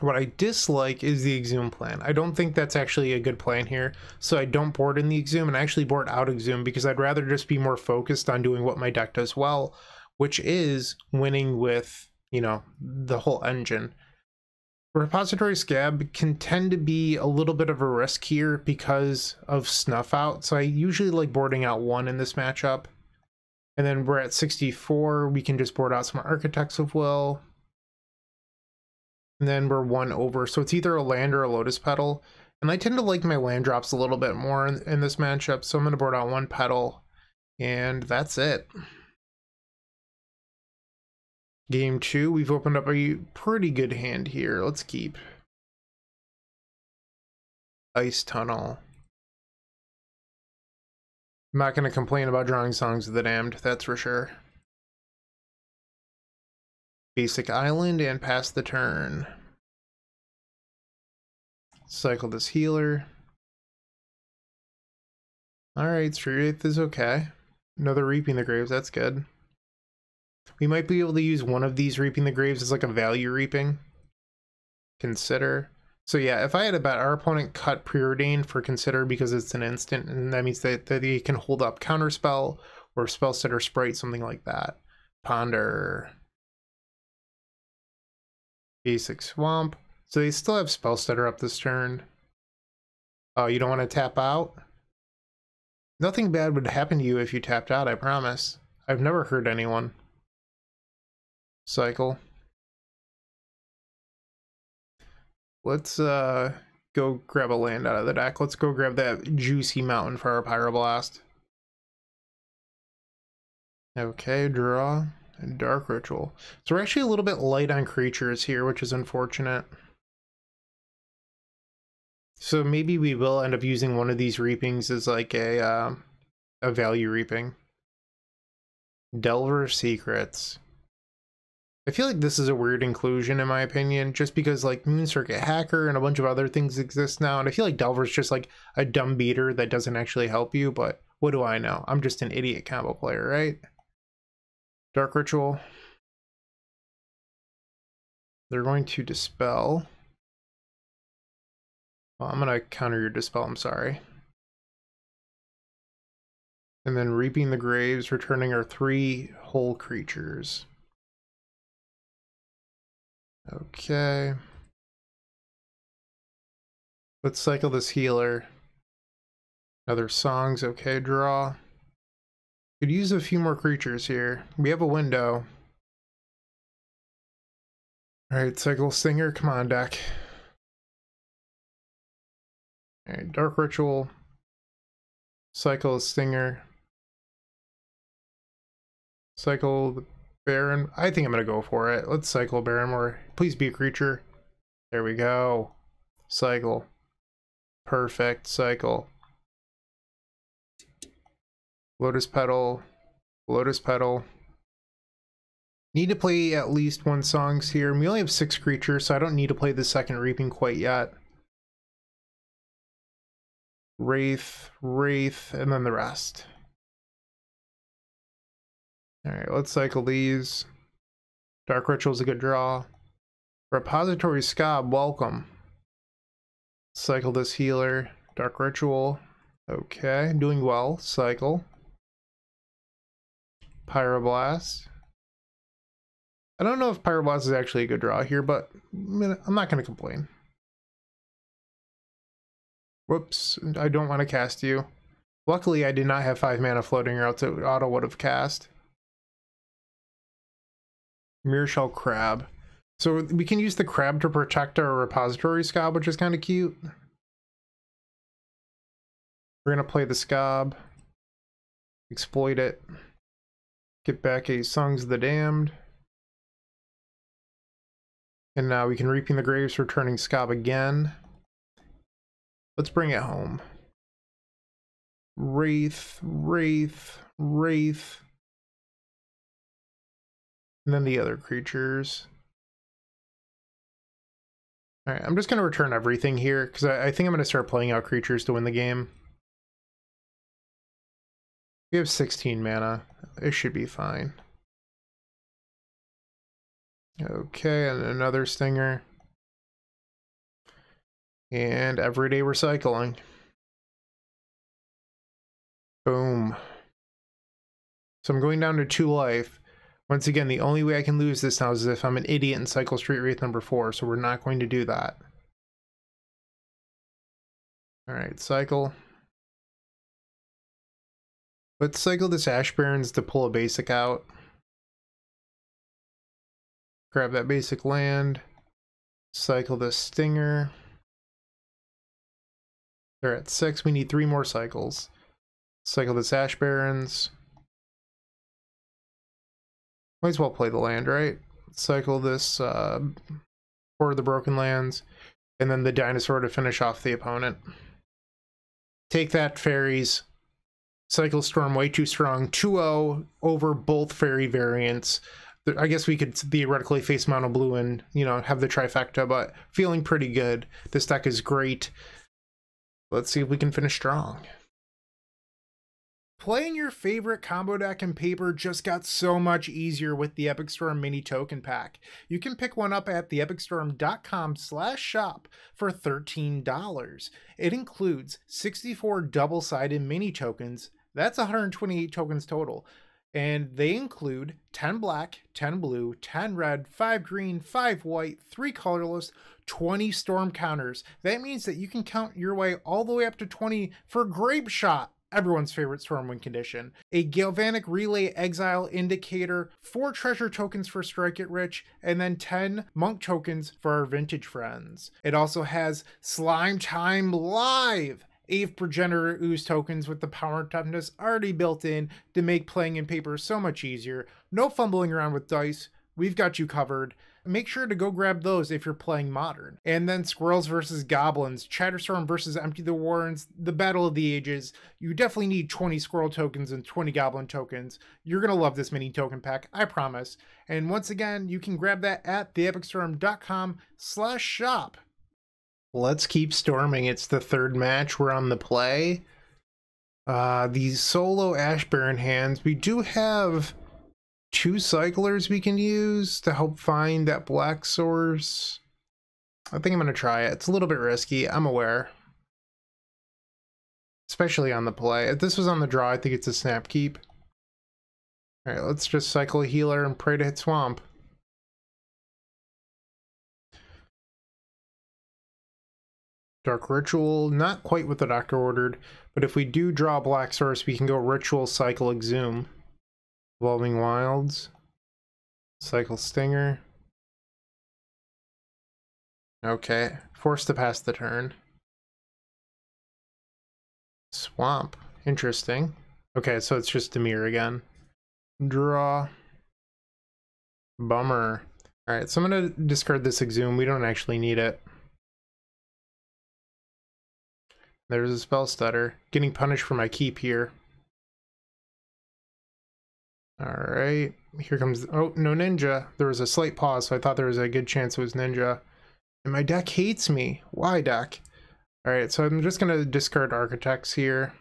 What I dislike is the Exhume plan. I don't think that's actually a good plan here. So I don't board in the Exhume and I actually board out Exhume because I'd rather just be more focused on doing what my deck does well, which is winning with, you know, the whole engine. Repository Skaab can tend to be a little bit of a risk here because of Snuff Out. So I usually like boarding out one in this matchup. And then we're at 64. We can just board out some Architects of Will and then we're one over. So it's either a land or a lotus petal. And I tend to like my land drops a little bit more in, in this matchup. So I'm going to board out one petal. And that's it. Game two, we've opened up a pretty good hand here. Let's keep. Ice Tunnel. I'm not going to complain about drawing songs of the damned, that's for sure. Basic Island and pass the turn. Cycle this healer. Alright, Street is okay. Another Reaping the Graves, that's good. We might be able to use one of these Reaping the Graves as like a value reaping. Consider. So yeah, if I had a bet, our opponent cut Preordain for Consider because it's an instant, and that means that, that they can hold up Counterspell or Spellstutter Sprite, something like that. Ponder. Basic Swamp. So they still have Spellstutter up this turn. Oh, you don't want to tap out? Nothing bad would happen to you if you tapped out, I promise. I've never hurt anyone. Cycle. Let's uh go grab a land out of the deck. Let's go grab that juicy mountain for our Pyroblast. Okay, draw Dark Ritual. So we're actually a little bit light on creatures here, which is unfortunate. So maybe we will end up using one of these reapings as like a uh, a value reaping. Delver Secrets. I feel like this is a weird inclusion in my opinion, just because like Moon Circuit Hacker and a bunch of other things exist now, and I feel like Delver's just like a dumb beater that doesn't actually help you, but what do I know? I'm just an idiot combo player, right? Dark Ritual. They're going to Dispel. Well, I'm going to counter your Dispel, I'm sorry. And then Reaping the Graves, returning our three whole creatures. Okay. Let's cycle this healer. Other songs, okay, draw. Could use a few more creatures here. We have a window. Alright, cycle Stinger, come on deck. Alright, Dark Ritual. Cycle Stinger. Cycle Baron. I think I'm going to go for it. Let's cycle Barrenmoor. Please be a creature. There we go. Cycle. Perfect. Cycle. Lotus Petal. Lotus Petal. Need to play at least one songs here. We only have six creatures, so I don't need to play the second Reaping quite yet. Wraith, Wraith, and then the rest. Alright, let's cycle these. Dark Ritual's a good draw. Repository Skaab, welcome. Cycle this healer. Dark Ritual. Okay, doing well. Cycle. Pyroblast. I don't know if Pyroblast is actually a good draw here, but I'm not going to complain. Whoops, I don't want to cast you. Luckily, I did not have 5 mana floating or else it auto would have cast. Mirrorshell Crab. So we can use the crab to protect our repository skaab, which is kind of cute. We're going to play the skaab. Exploit it. Get back a Songs of the Damned. And now we can Reaping the Graves, returning Skaab again. Let's bring it home. Wraith, Wraith, Wraith. And then the other creatures. Alright, I'm just going to return everything here, because I, I think I'm going to start playing out creatures to win the game. We have 16 mana. It should be fine. Okay, and another stinger. And everyday recycling. Boom. So I'm going down to two life. Once again, the only way I can lose this now is if I'm an idiot and cycle Street Wraith number four, so we're not going to do that. Alright, cycle. Let's cycle this Ash Barrens to pull a basic out. Grab that basic land. Cycle this Stinger. They're at six. We need three more cycles. Cycle this Ash Barrens. Might as well play the land, right? Cycle this uh, for the Broken Lands. and then the dinosaur to finish off the opponent. Take that, fairies. Cycle Storm way too strong. 2-0 over both fairy variants. I guess we could theoretically face Mono Blue and, you know, have the trifecta, but feeling pretty good. This deck is great. Let's see if we can finish strong. Playing your favorite combo deck in paper just got so much easier with the Epic Storm mini token pack. You can pick one up at theepicstorm.com slash shop for $13. It includes 64 double-sided mini tokens, that's 128 tokens total, and they include 10 black, 10 blue, 10 red, 5 green, 5 white, 3 colorless, 20 storm counters. That means that you can count your way all the way up to 20 for Grapeshot everyone's favorite Stormwind condition, a Galvanic Relay Exile Indicator, 4 treasure tokens for Strike It Rich, and then 10 Monk tokens for our vintage friends. It also has Slime Time Live! Ave Progenitor Ooze tokens with the power toughness already built in to make playing in paper so much easier. No fumbling around with dice, we've got you covered make sure to go grab those if you're playing modern. And then Squirrels versus Goblins, Chatterstorm versus Empty the Warrens, the Battle of the Ages. You definitely need 20 Squirrel tokens and 20 Goblin tokens. You're going to love this mini token pack, I promise. And once again, you can grab that at theepicstorm.com slash shop. Let's keep storming. It's the third match. We're on the play. Uh, these solo Ash Barrens hands, we do have two cyclers we can use to help find that black source. I think I'm going to try it. It's a little bit risky, I'm aware. Especially on the play. If this was on the draw, I think it's a snap keep. Alright, let's just cycle a healer and pray to hit swamp. Dark Ritual, not quite what the doctor ordered, but if we do draw Black Source, we can go Ritual, Cycle, Exhume. Evolving Wilds. Cycle Stinger. Okay, forced to pass the turn. Swamp. Interesting. Okay, so it's just Dimir again. Draw. Bummer. Alright, so I'm going to discard this Exhume. We don't actually need it. There's a spellstutter. Getting punished for my keep here. All right, here comes, oh, no ninja. There was a slight pause, so I thought there was a good chance it was ninja. And my deck hates me. Why, deck? All right, so I'm just gonna discard architects here.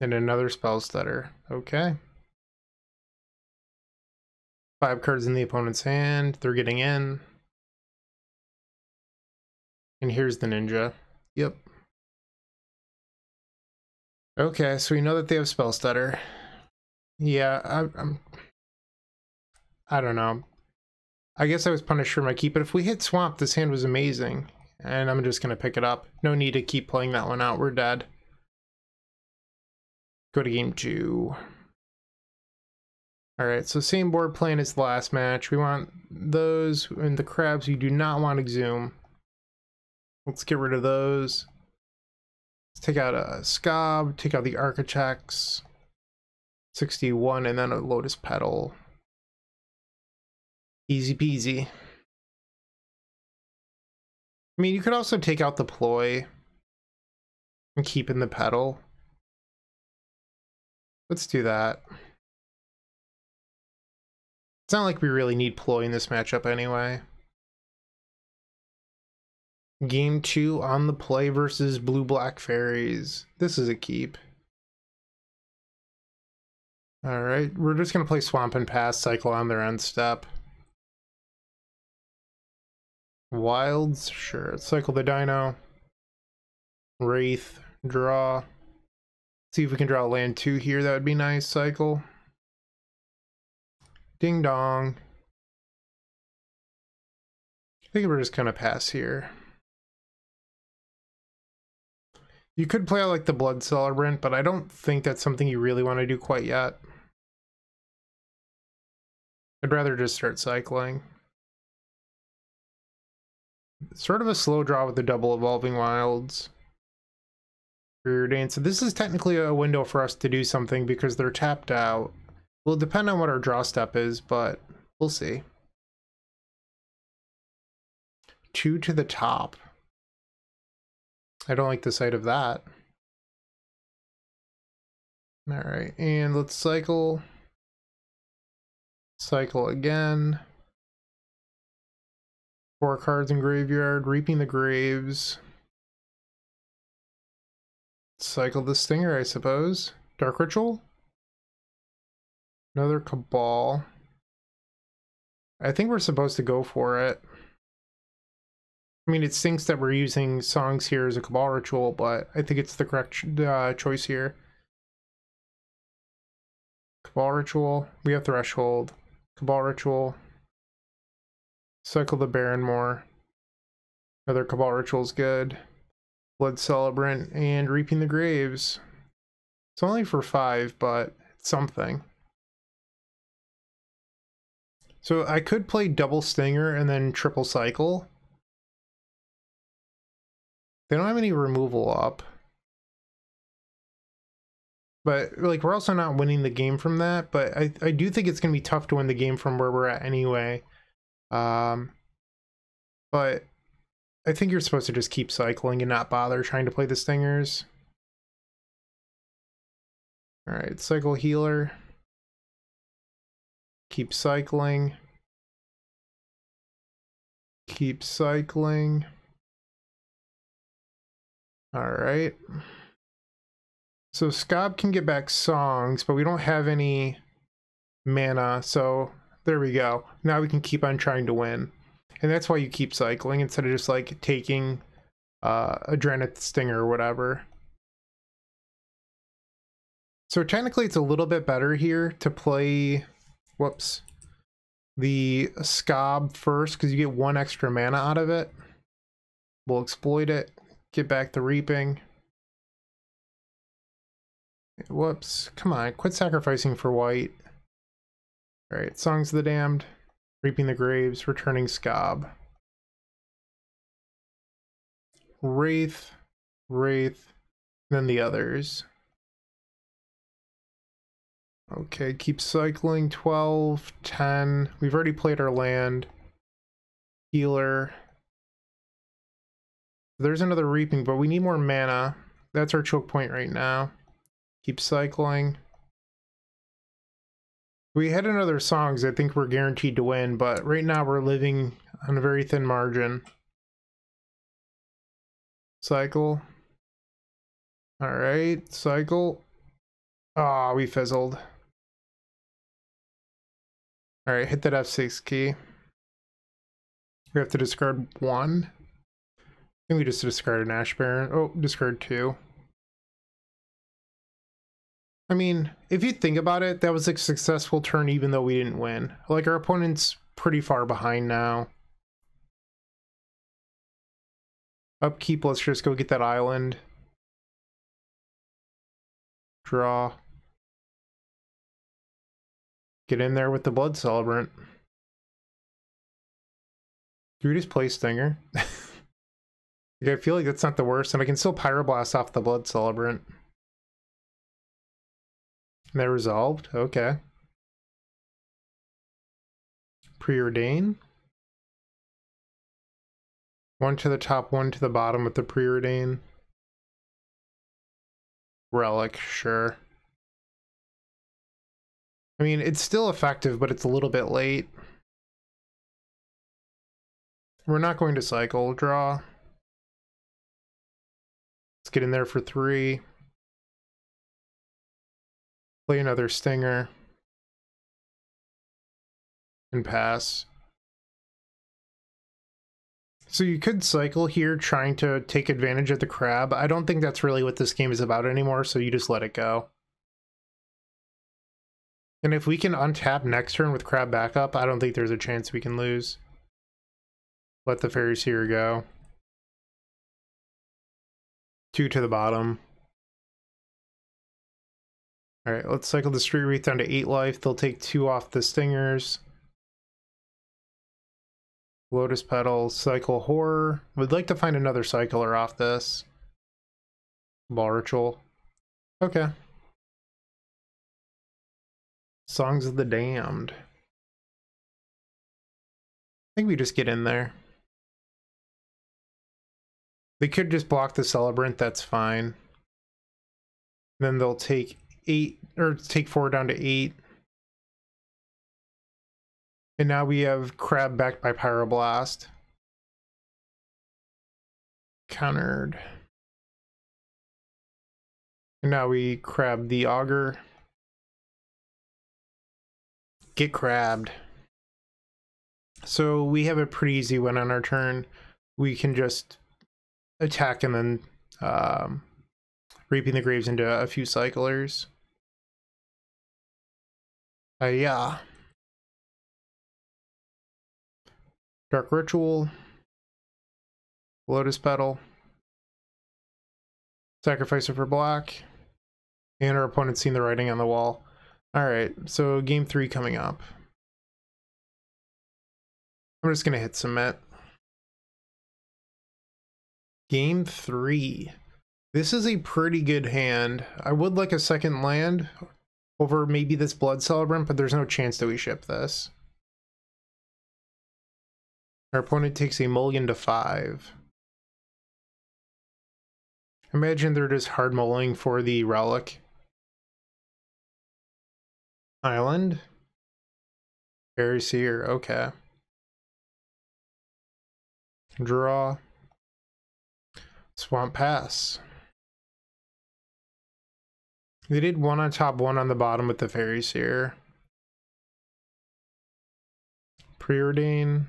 And another spellstutter, okay. Five cards in the opponent's hand, they're getting in. And here's the ninja, yep. Okay, so we know that they have spellstutter. Yeah, I, I'm. I don't know. I guess I was punished for my keep, but if we hit swamp, this hand was amazing. And I'm just going to pick it up. No need to keep playing that one out. We're dead. Go to game two. Alright, so same board plan as the last match. We want those and the crabs. You do not want Exhume. Let's get rid of those. Let's take out a Skaab, take out the Architects. 61, and then a Lotus Petal. Easy peasy. I mean, you could also take out the Ploy and keep in the Petal. Let's do that. It's not like we really need Ploy in this matchup anyway. Game two on the play versus Blue Black Faeries. This is a keep. Alright, we're just going to play Swamp and Pass, cycle on their end step. Wilds, sure. Cycle the Dino. Wraith, draw. See if we can draw land two here, that would be nice. Cycle. Ding dong. I think we're just gonna pass here. You could play out like the Blood Celebrant, but I don't think that's something you really want to do quite yet. I'd rather just start cycling. Sort of a slow draw with the double Evolving Wilds. Preordained. So this is technically a window for us to do something because they're tapped out. Will depend on what our draw step is, but we'll see. two to the top. I don't like the sight of that. All right, and let's cycle. Cycle again. Four cards in graveyard, reaping the graves. Cycle the stinger, I suppose. Dark ritual. Another cabal. I think we're supposed to go for it. I mean, it stinks that we're using songs here as a cabal ritual, but I think it's the correct uh, choice here. Cabal ritual. We have threshold. Cabal ritual. Cycle the Barrenmoor. Another Cabal ritual's good. Blood Celebrant and Reaping the Graves. It's only for five, but it's something. So I could play double Stinger and then triple cycle. They don't have any removal up. But like we're also not winning the game from that, but I, I do think it's gonna be tough to win the game from where we're at anyway. Um but I think you're supposed to just keep cycling and not bother trying to play the stingers. Alright, cycle healer. Keep cycling. Keep cycling. Alright. So Skaab can get back songs, but we don't have any mana, so there we go. Now we can keep on trying to win. And that's why you keep cycling instead of just like taking uh, a Drannith Stinger or whatever. So technically it's a little bit better here to play, whoops, the Skaab first because you get one extra mana out of it. We'll exploit it, get back the Reaping. Whoops, come on, quit sacrificing for white. Alright, Songs of the Damned. Reaping the Graves, Returning Skaab. Wraith, Wraith, then the others. Okay, keep cycling. 12, 10. We've already played our land. Healer. There's another Reaping, but we need more mana. That's our choke point right now. Keep cycling we had another songs, I think we're guaranteed to win, but right now we're living on a very thin margin. Cycle. Alright, cycle. Ah, oh, we fizzled. Alright, hit that F6 key. We have to discard one. We just discarded an Ash Barrens. Oh, discard two. I mean, if you think about it, that was a successful turn even though we didn't win. Like, our opponent's pretty far behind now. Upkeep, let's just go get that island. Draw. Get in there with the Blood Celebrant. Do we just play Stinger? <laughs> I feel like that's not the worst, and I can still Pyroblast off the Blood Celebrant. They're resolved? Okay. Preordain. One to the top, one to the bottom with the preordain. Relic, sure. I mean, it's still effective, but it's a little bit late. We're not going to cycle. Draw. Let's get in there for three. Play another stinger. And pass. So you could cycle here trying to take advantage of the crab. I don't think that's really what this game is about anymore, so you just let it go. And if we can untap next turn with crab backup, I don't think there's a chance we can lose. Let the fairies here go. Two to the bottom. Alright, let's cycle the Street Wraith down to 8 life. They'll take 2 off the Stingers. Lotus Petal, Cycle Horror. Would like to find another cycler off this. Ball Ritual. Okay. Songs of the Damned. I think we just get in there. They could just block the Celebrant, that's fine. Then they'll take eight, or take four down to eight. And now we have Crab backed by Pyroblast. Countered. And now we crab the Augur. Get crabbed. So we have a pretty easy win on our turn. We can just attack and then um, reaping the graves into a few cyclers. Uh, yeah. Dark Ritual. Lotus Petal. Sacrifice for black. And our opponent's seen the writing on the wall. Alright, so game three coming up. I'm just gonna hit submit. Game three. This is a pretty good hand. I would like a second land over maybe this Blood Celebrant, but there's no chance that we ship this. Our opponent takes a mulligan to five. Imagine they're just hard mulling for the relic. Island? Faerie Seer, okay. Draw. Swamp Pass. They did one on top, one on the bottom with the Fairy here. Preordain.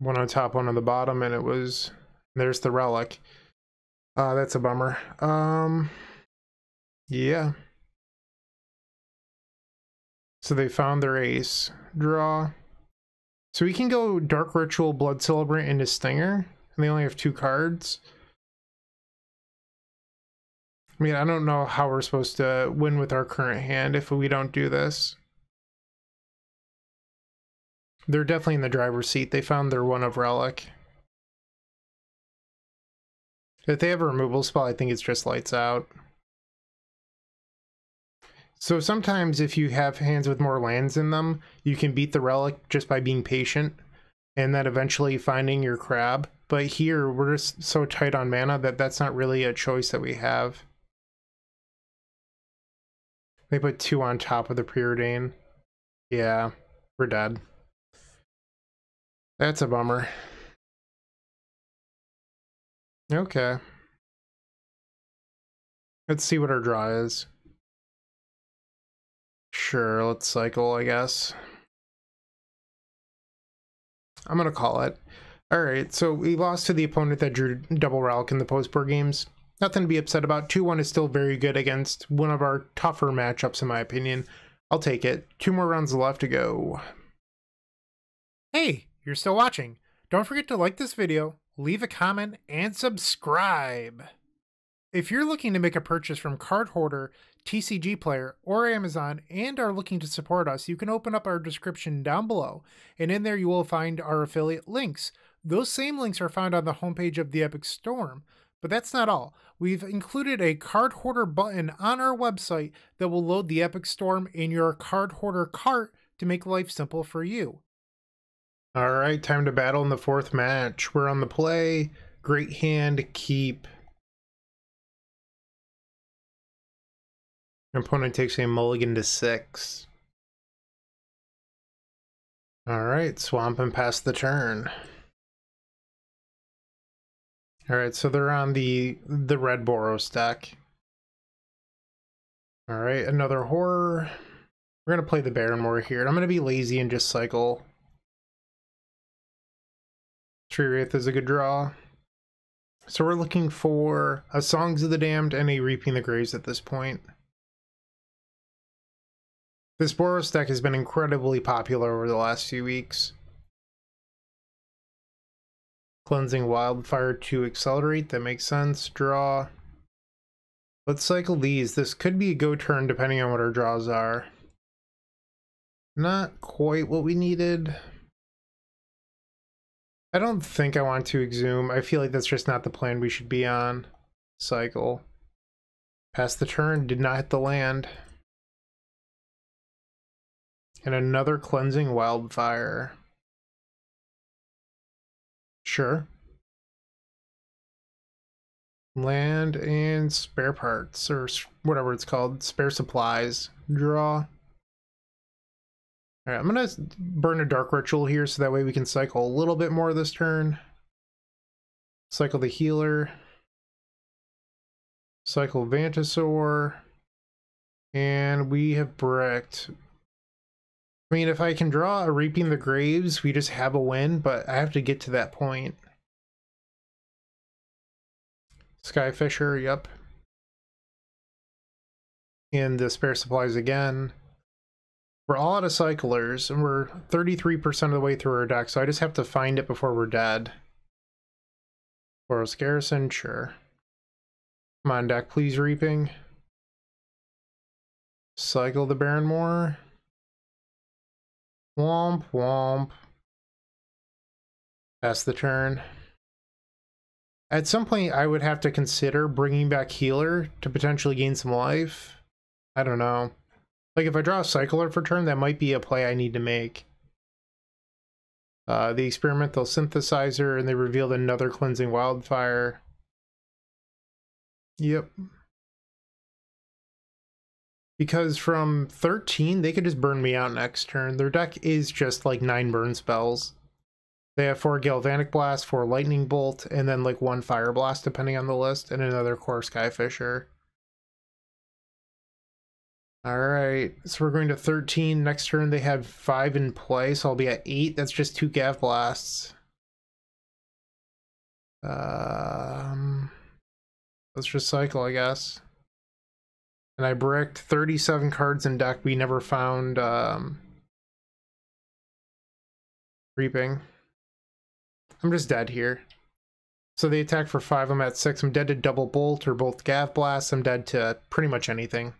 One on top, one on the bottom, and it was... There's the relic. Uh, that's a bummer. Um, yeah. So they found their ace. Draw. So we can go Dark Ritual, Blood Celebrant, into Stinger. And they only have two cards. I mean, I don't know how we're supposed to win with our current hand if we don't do this. They're definitely in the driver's seat. They found their one of Relic. If they have a removal spell, I think it's just lights out. So sometimes if you have hands with more lands in them, you can beat the relic just by being patient and then eventually finding your crab. But here we're just so tight on mana that that's not really a choice that we have. They put two on top of the preordain. Yeah, we're dead. That's a bummer. Okay. Let's see what our draw is. Sure, let's cycle, I guess. I'm gonna call it. Alright, so we lost to the opponent that drew double relic in the post-board games. Nothing to be upset about. 2-1 is still very good against one of our tougher matchups, in my opinion. I'll take it. Two more rounds left to go. Hey, you're still watching. Don't forget to like this video, leave a comment, and subscribe. If you're looking to make a purchase from Cardhoarder, TCG Player, or Amazon and are looking to support us, you can open up our description down below, and in there you will find our affiliate links. Those same links are found on the homepage of the Epic Storm. But that's not all. We've included a Cardhoarder button on our website that will load the Epic Storm in your Cardhoarder cart to make life simple for you. All right, time to battle in the fourth match. We're on the play. Great hand, keep. Opponent takes a mulligan to six. All right, swamp and pass the turn. All right, so they're on the the red Boros deck. All right, another horror. We're gonna play the Barrenmoor here, and I'm gonna be lazy and just cycle. Street Wraith is a good draw. So we're looking for a Songs of the Damned and a Reaping the Graves at this point. This Boros deck has been incredibly popular over the last few weeks. Cleansing Wildfire to accelerate, that makes sense. Draw. Let's cycle these. This could be a go turn depending on what our draws are. Not quite what we needed. I don't think I want to exhume. I feel like that's just not the plan we should be on. Cycle. Pass the turn, did not hit the land. And another cleansing wildfire. Sure. Land and spare parts, or whatever it's called, spare supplies. Draw. All right, I'm gonna burn a dark ritual here so that way we can cycle a little bit more this turn. Cycle the healer. Cycle Vantasaur. And we have bricked I mean, if I can draw a Reaping the Graves, we just have a win, but I have to get to that point. Skyfisher, yep. And the spare supplies again. We're all out of cyclers, and we're 33% of the way through our deck, so I just have to find it before we're dead. Boros Garrison, sure. Come on, deck, please, Reaping. Cycle the Barrenmoor. Womp, womp. Pass the turn. At some point, I would have to consider bringing back Healer to potentially gain some life. I don't know. Like, if I draw a Cycler for turn, that might be a play I need to make. Uh, the Experimental Synthesizer, and they revealed another Cleansing Wildfire. Yep. Because from 13, they could just burn me out next turn. Their deck is just like 9 burn spells. They have four Galvanic Blast, four Lightning Bolt, and then like one Fire Blast depending on the list, and another Kor Skyfisher. Alright, so we're going to 13. Next turn they have 5 in play, so I'll be at 8. That's just 2 Gav Blasts. Um, let's just cycle, I guess. And I bricked 37 cards in deck we never found um, Reaping. I'm just dead here. So they attack for five, I'm at six. I'm dead to double bolt or both gav blasts. I'm dead to pretty much anything.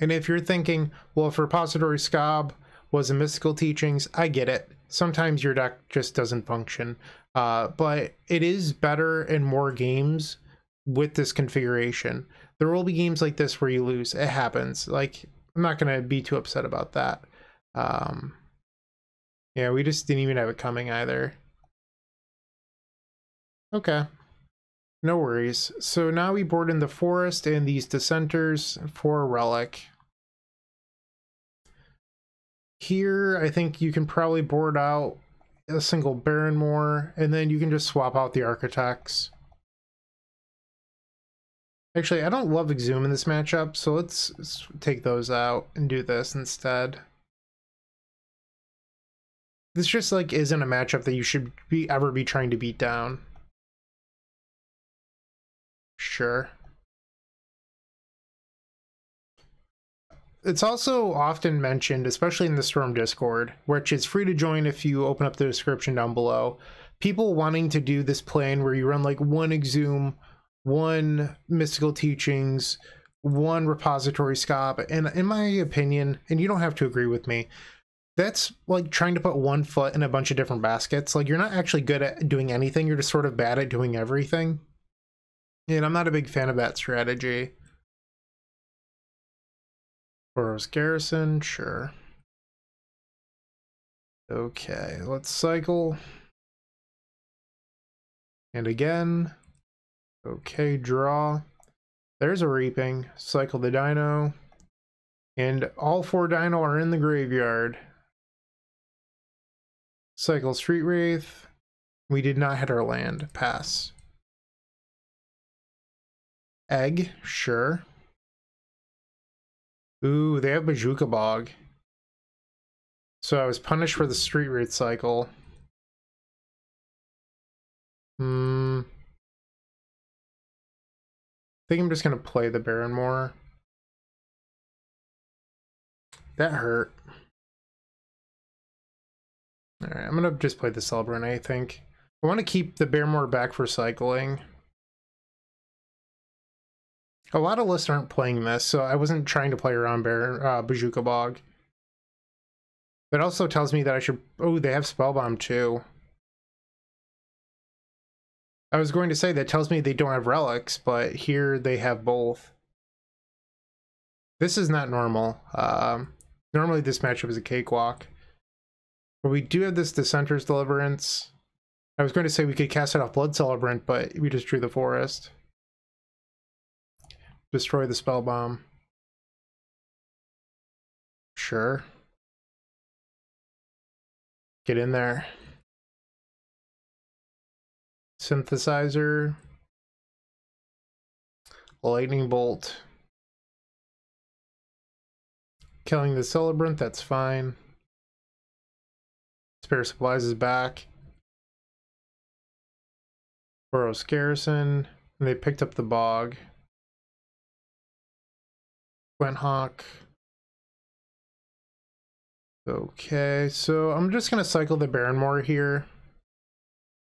And if you're thinking, well, if Repository Skaab was a Mystical Teachings, I get it. Sometimes your deck just doesn't function. Uh, but it is better in more games with this configuration. There will be games like this where you lose. It happens. Like, I'm not to be too upset about that. Um, yeah, we just didn't even have it coming either. Okay. No worries. So now we board in the forest and these dissenters for a relic. Here, I think you can probably board out a single Barrenmoor, and then you can just swap out the architects. Actually, I don't love Exhume in this matchup, so let's, let's take those out and do this instead this just like isn't a matchup that you should be ever be trying to beat down. Sure. It's also often mentioned, especially in the Storm Discord, which is free to join if you open up the description down below. People wanting to do this plan where you run like one Exhume, one Mystical Teachings, one Repository Skaab, and in my opinion, and you don't have to agree with me, that's like trying to put one foot in a bunch of different baskets. Like you're not actually good at doing anything. You're just sort of bad at doing everything. And I'm not a big fan of that strategy. Boros Garrison, sure. Okay, let's cycle. And again. Okay, draw. There's a reaping. Cycle the dino. And all four dino are in the graveyard. Cycle Street Wraith. We did not hit our land. Pass. Egg, sure. Ooh, they have Bojuka Bog. So I was punished for the Street Wraith cycle. Hmm. Think I'm just going to play the Barrenmoor. That hurt. Alright, I'm gonna just play the Celebrant, I think. I want to keep the Barrenmoor back for cycling. A lot of lists aren't playing this, so I wasn't trying to play around Bear, uh, Bojuka Bog. That also tells me that I should... Oh, they have Spellbomb too. I was going to say that tells me they don't have relics, but here they have both. This is not normal. Um, normally this matchup is a cakewalk. But we do have this Dissenter's Deliverance. I was going to say we could cast it off Blood Celebrant, but we just drew the forest. Destroy the spell bomb. Sure. Get in there. Synthesizer. Lightning bolt. Killing the celebrant, that's fine. Spare supplies is back. Boros Garrison. And they picked up the bog. Hawk. Okay, so I'm just going to cycle the Barrenmoor here.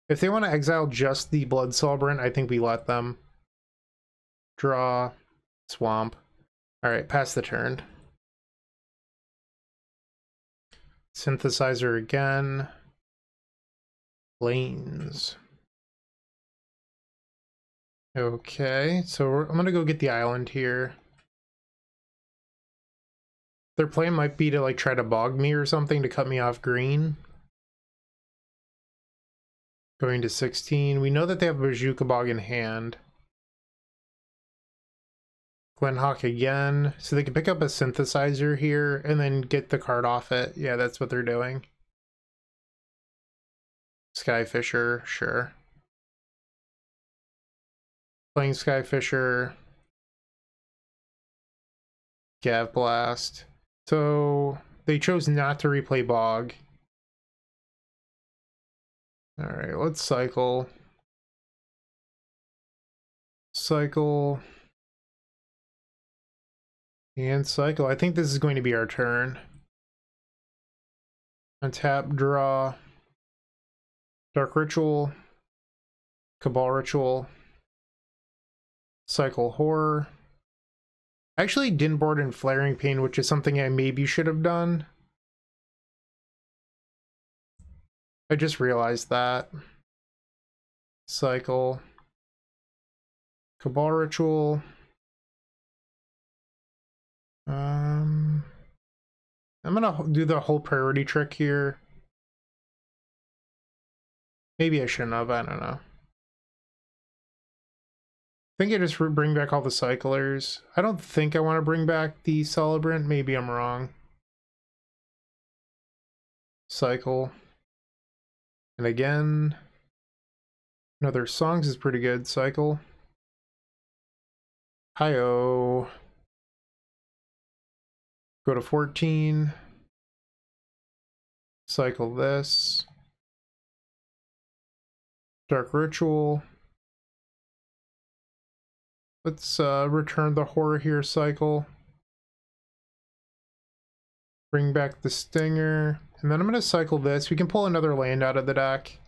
If they want to exile just the Blood Celebrant, I think we let them. Draw. Swamp. Alright, pass the turn. Synthesizer again. Lanes. Okay, so I'm gonna go get the island here. Their plan might be to like try to bog me or something to cut me off green. Going to 16. We know that they have a Bojuka Bog in hand. Glint Hawk again. So they can pick up a synthesizer here and then get the card off it. Yeah, that's what they're doing. Skyfisher, sure. Playing Skyfisher. Gav Blast. So they chose not to replay Bog. Alright, let's cycle. Cycle. And cycle. I think this is going to be our turn. Untap, draw. Dark Ritual. Cabal Ritual. Cycle Horror. I actually didn't board in Flaring Pain, which is something I maybe should have done. I just realized that. Cycle. Cabal Ritual. Um, I'm gonna do the whole priority trick here. Maybe I shouldn't have, I don't know. I think I just bring back all the cyclers. I don't think I want to bring back the celebrant. Maybe I'm wrong. Cycle. And again. Another songs is pretty good. Cycle. Hi-oh. Go to 14. Cycle this. Dark Ritual. Let's uh, return the horror here cycle. Bring back the stinger. And then I'm going to cycle this. We can pull another land out of the deck.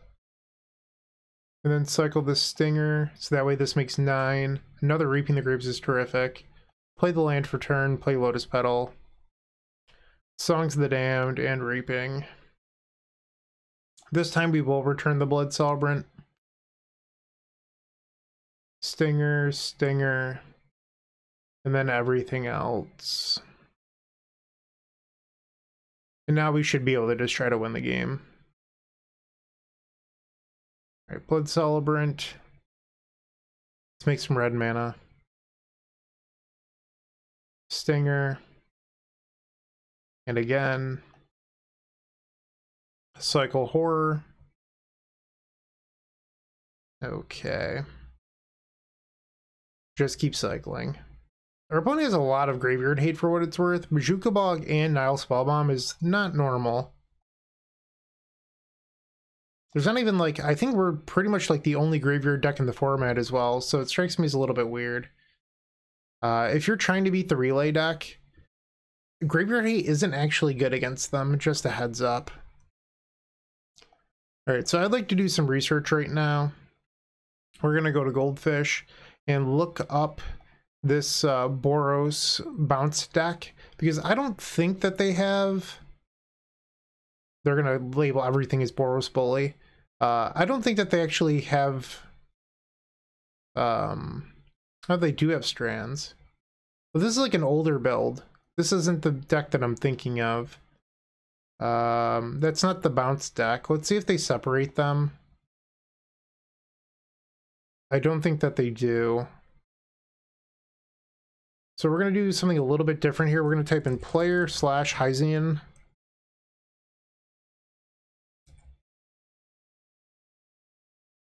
And then cycle the stinger. So that way this makes nine. Another Reaping the Graves is terrific. Play the land for turn. Play Lotus Petal. Songs of the Damned and Reaping. This time we will return the Blood Celebrant. Stinger, Stinger, and then everything else. And now we should be able to just try to win the game. Alright, Blood Celebrant. Let's make some red mana. Stinger. And again. Cycle Horror. Okay. Just keep cycling. Our opponent has a lot of graveyard hate for what it's worth. Bojuka Bog and Nihil Spellbomb is not normal. There's not even like, I think we're pretty much like the only graveyard deck in the format as well, so it strikes me as a little bit weird. Uh, if you're trying to beat the relay deck, graveyard hate isn't actually good against them, just a heads up. Alright, so I'd like to do some research right now. We're going to go to Goldfish and look up this uh, Boros bounce deck because I don't think that they have. They're gonna label everything as Boros Bully. Uh, I don't think that they actually have. Um, oh, they do have strands. But this is like an older build. This isn't the deck that I'm thinking of. Um, that's not the bounce deck. Let's see if they separate them. I don't think that they do. So we're going to do something a little bit different here. We're going to type in player slash Heisen.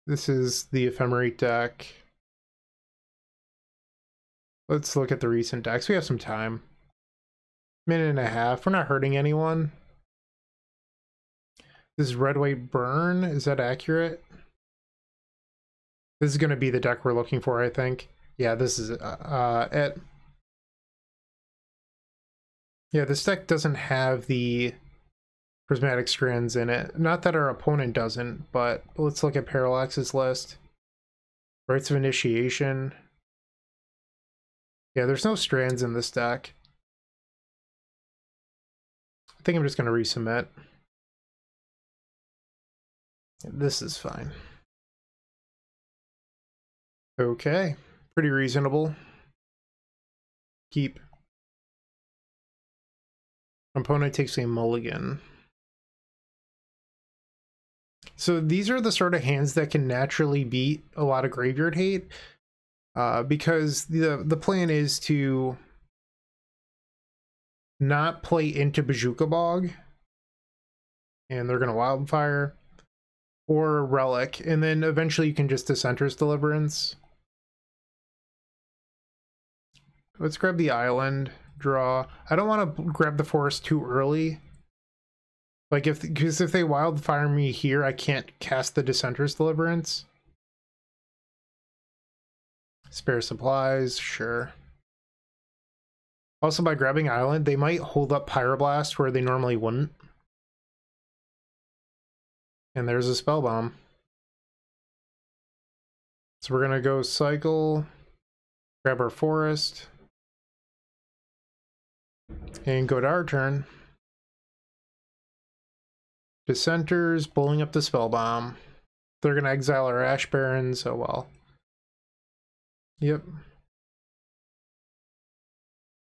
This is the Ephemerate deck. Let's look at the recent decks. We have some time. Minute and a half. We're not hurting anyone. This is Red White Burn. Is that accurate? This is going to be the deck we're looking for, I think. Yeah, this is uh, uh, it. Yeah, this deck doesn't have the prismatic strands in it. Not that our opponent doesn't, but let's look at Parallax's list. Rites of Initiation. Yeah, there's no strands in this deck. I think I'm just going to resubmit. This is fine. Okay, pretty reasonable. Keep. Opponent takes a mulligan. So these are the sort of hands that can naturally beat a lot of graveyard hate. Uh, because the the plan is to not play into Bojuka Bog. And they're gonna wildfire or relic, and then eventually you can just Dissenters Deliverance. Let's grab the island, draw. I don't want to grab the forest too early. Like if, because if they wildfire me here, I can't cast the Dissenters Deliverance. Spare supplies, sure. Also by grabbing island, they might hold up Pyroblast where they normally wouldn't. And there's a spell bomb. So we're gonna go cycle, grab our forest, and go to our turn. Dissenters, bowling up the spell bomb. They're gonna exile our Ash Barrens, so well. Yep.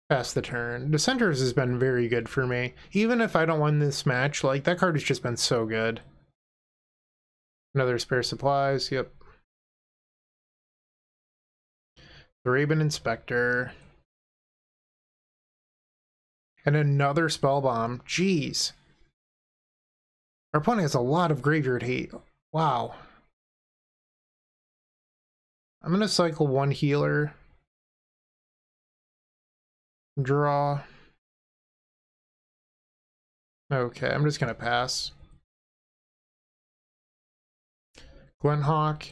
Pass the turn. Dissenters has been very good for me. Even if I don't win this match, like, that card has just been so good. Another spare supplies, yep. Thraben Inspector. And another spell bomb. Jeez. Our opponent has a lot of graveyard hate. Wow. I'm going to cycle one healer. Draw. Okay, I'm just going to pass. Glint Hawk.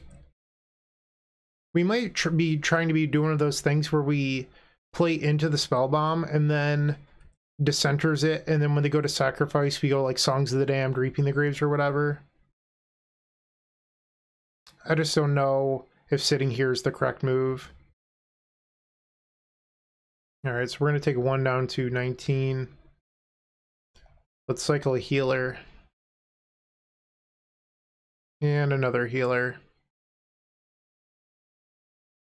We might tr be trying to be doing one of those things where we play into the spell bomb and then dissenters it, and then when they go to sacrifice, we go like Songs of the Damned, Reaping the Graves, or whatever. I just don't know if sitting here is the correct move. Alright, so we're going to take one down to 19. Let's cycle a healer. And another healer.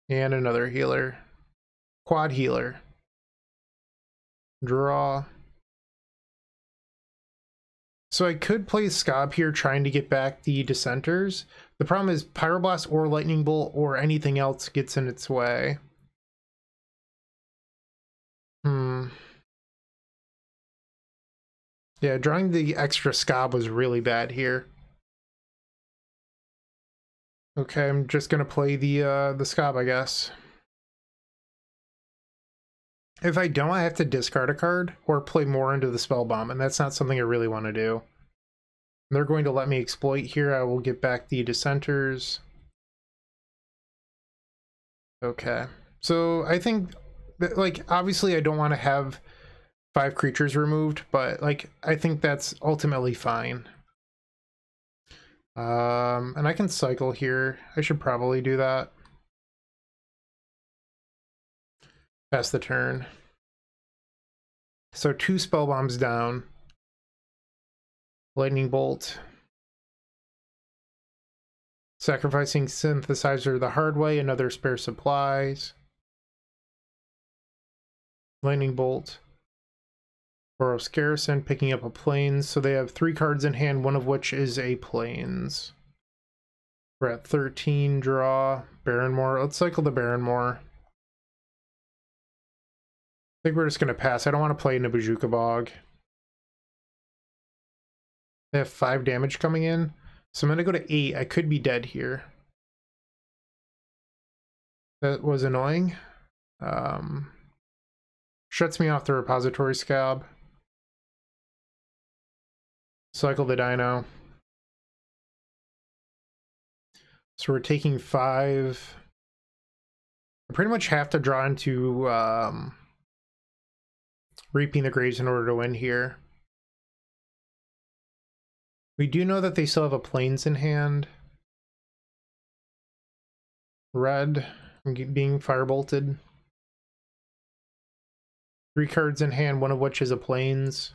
And another healer. Quad healer. Draw. So I could play Skaab here trying to get back the Dissenters. The problem is Pyroblast or Lightning Bolt or anything else gets in its way. Hmm. Yeah, drawing the extra Skaab was really bad here. Okay, I'm just gonna play the uh, the Skaab, I guess. If I don't, I have to discard a card or play more into the spell bomb, and that's not something I really want to do. They're going to let me exploit here. I will get back the dissenters. Okay, so I think, that, like, obviously I don't want to have five creatures removed, but like I think that's ultimately fine. Um, and I can cycle here. I should probably do that. Pass the turn. So two spell bombs down. Lightning bolt. Sacrificing synthesizer the hard way, another spare supplies. Lightning bolt. Boros Garrison picking up a plains, so they have three cards in hand, one of which is a plains. We're at 13, draw, Barrenmoor. Let's cycle the Barrenmoor. I think we're just going to pass. I don't want to play Bojuka Bog. They have 5 damage coming in. So I'm going to go to 8. I could be dead here. That was annoying. Um, shuts me off the repository Skaab. Cycle the dino. So we're taking five. I pretty much have to draw into um, Reaping the Graves in order to win here. We do know that they still have a plains in hand. Red being firebolted. Three cards in hand, one of which is a plains.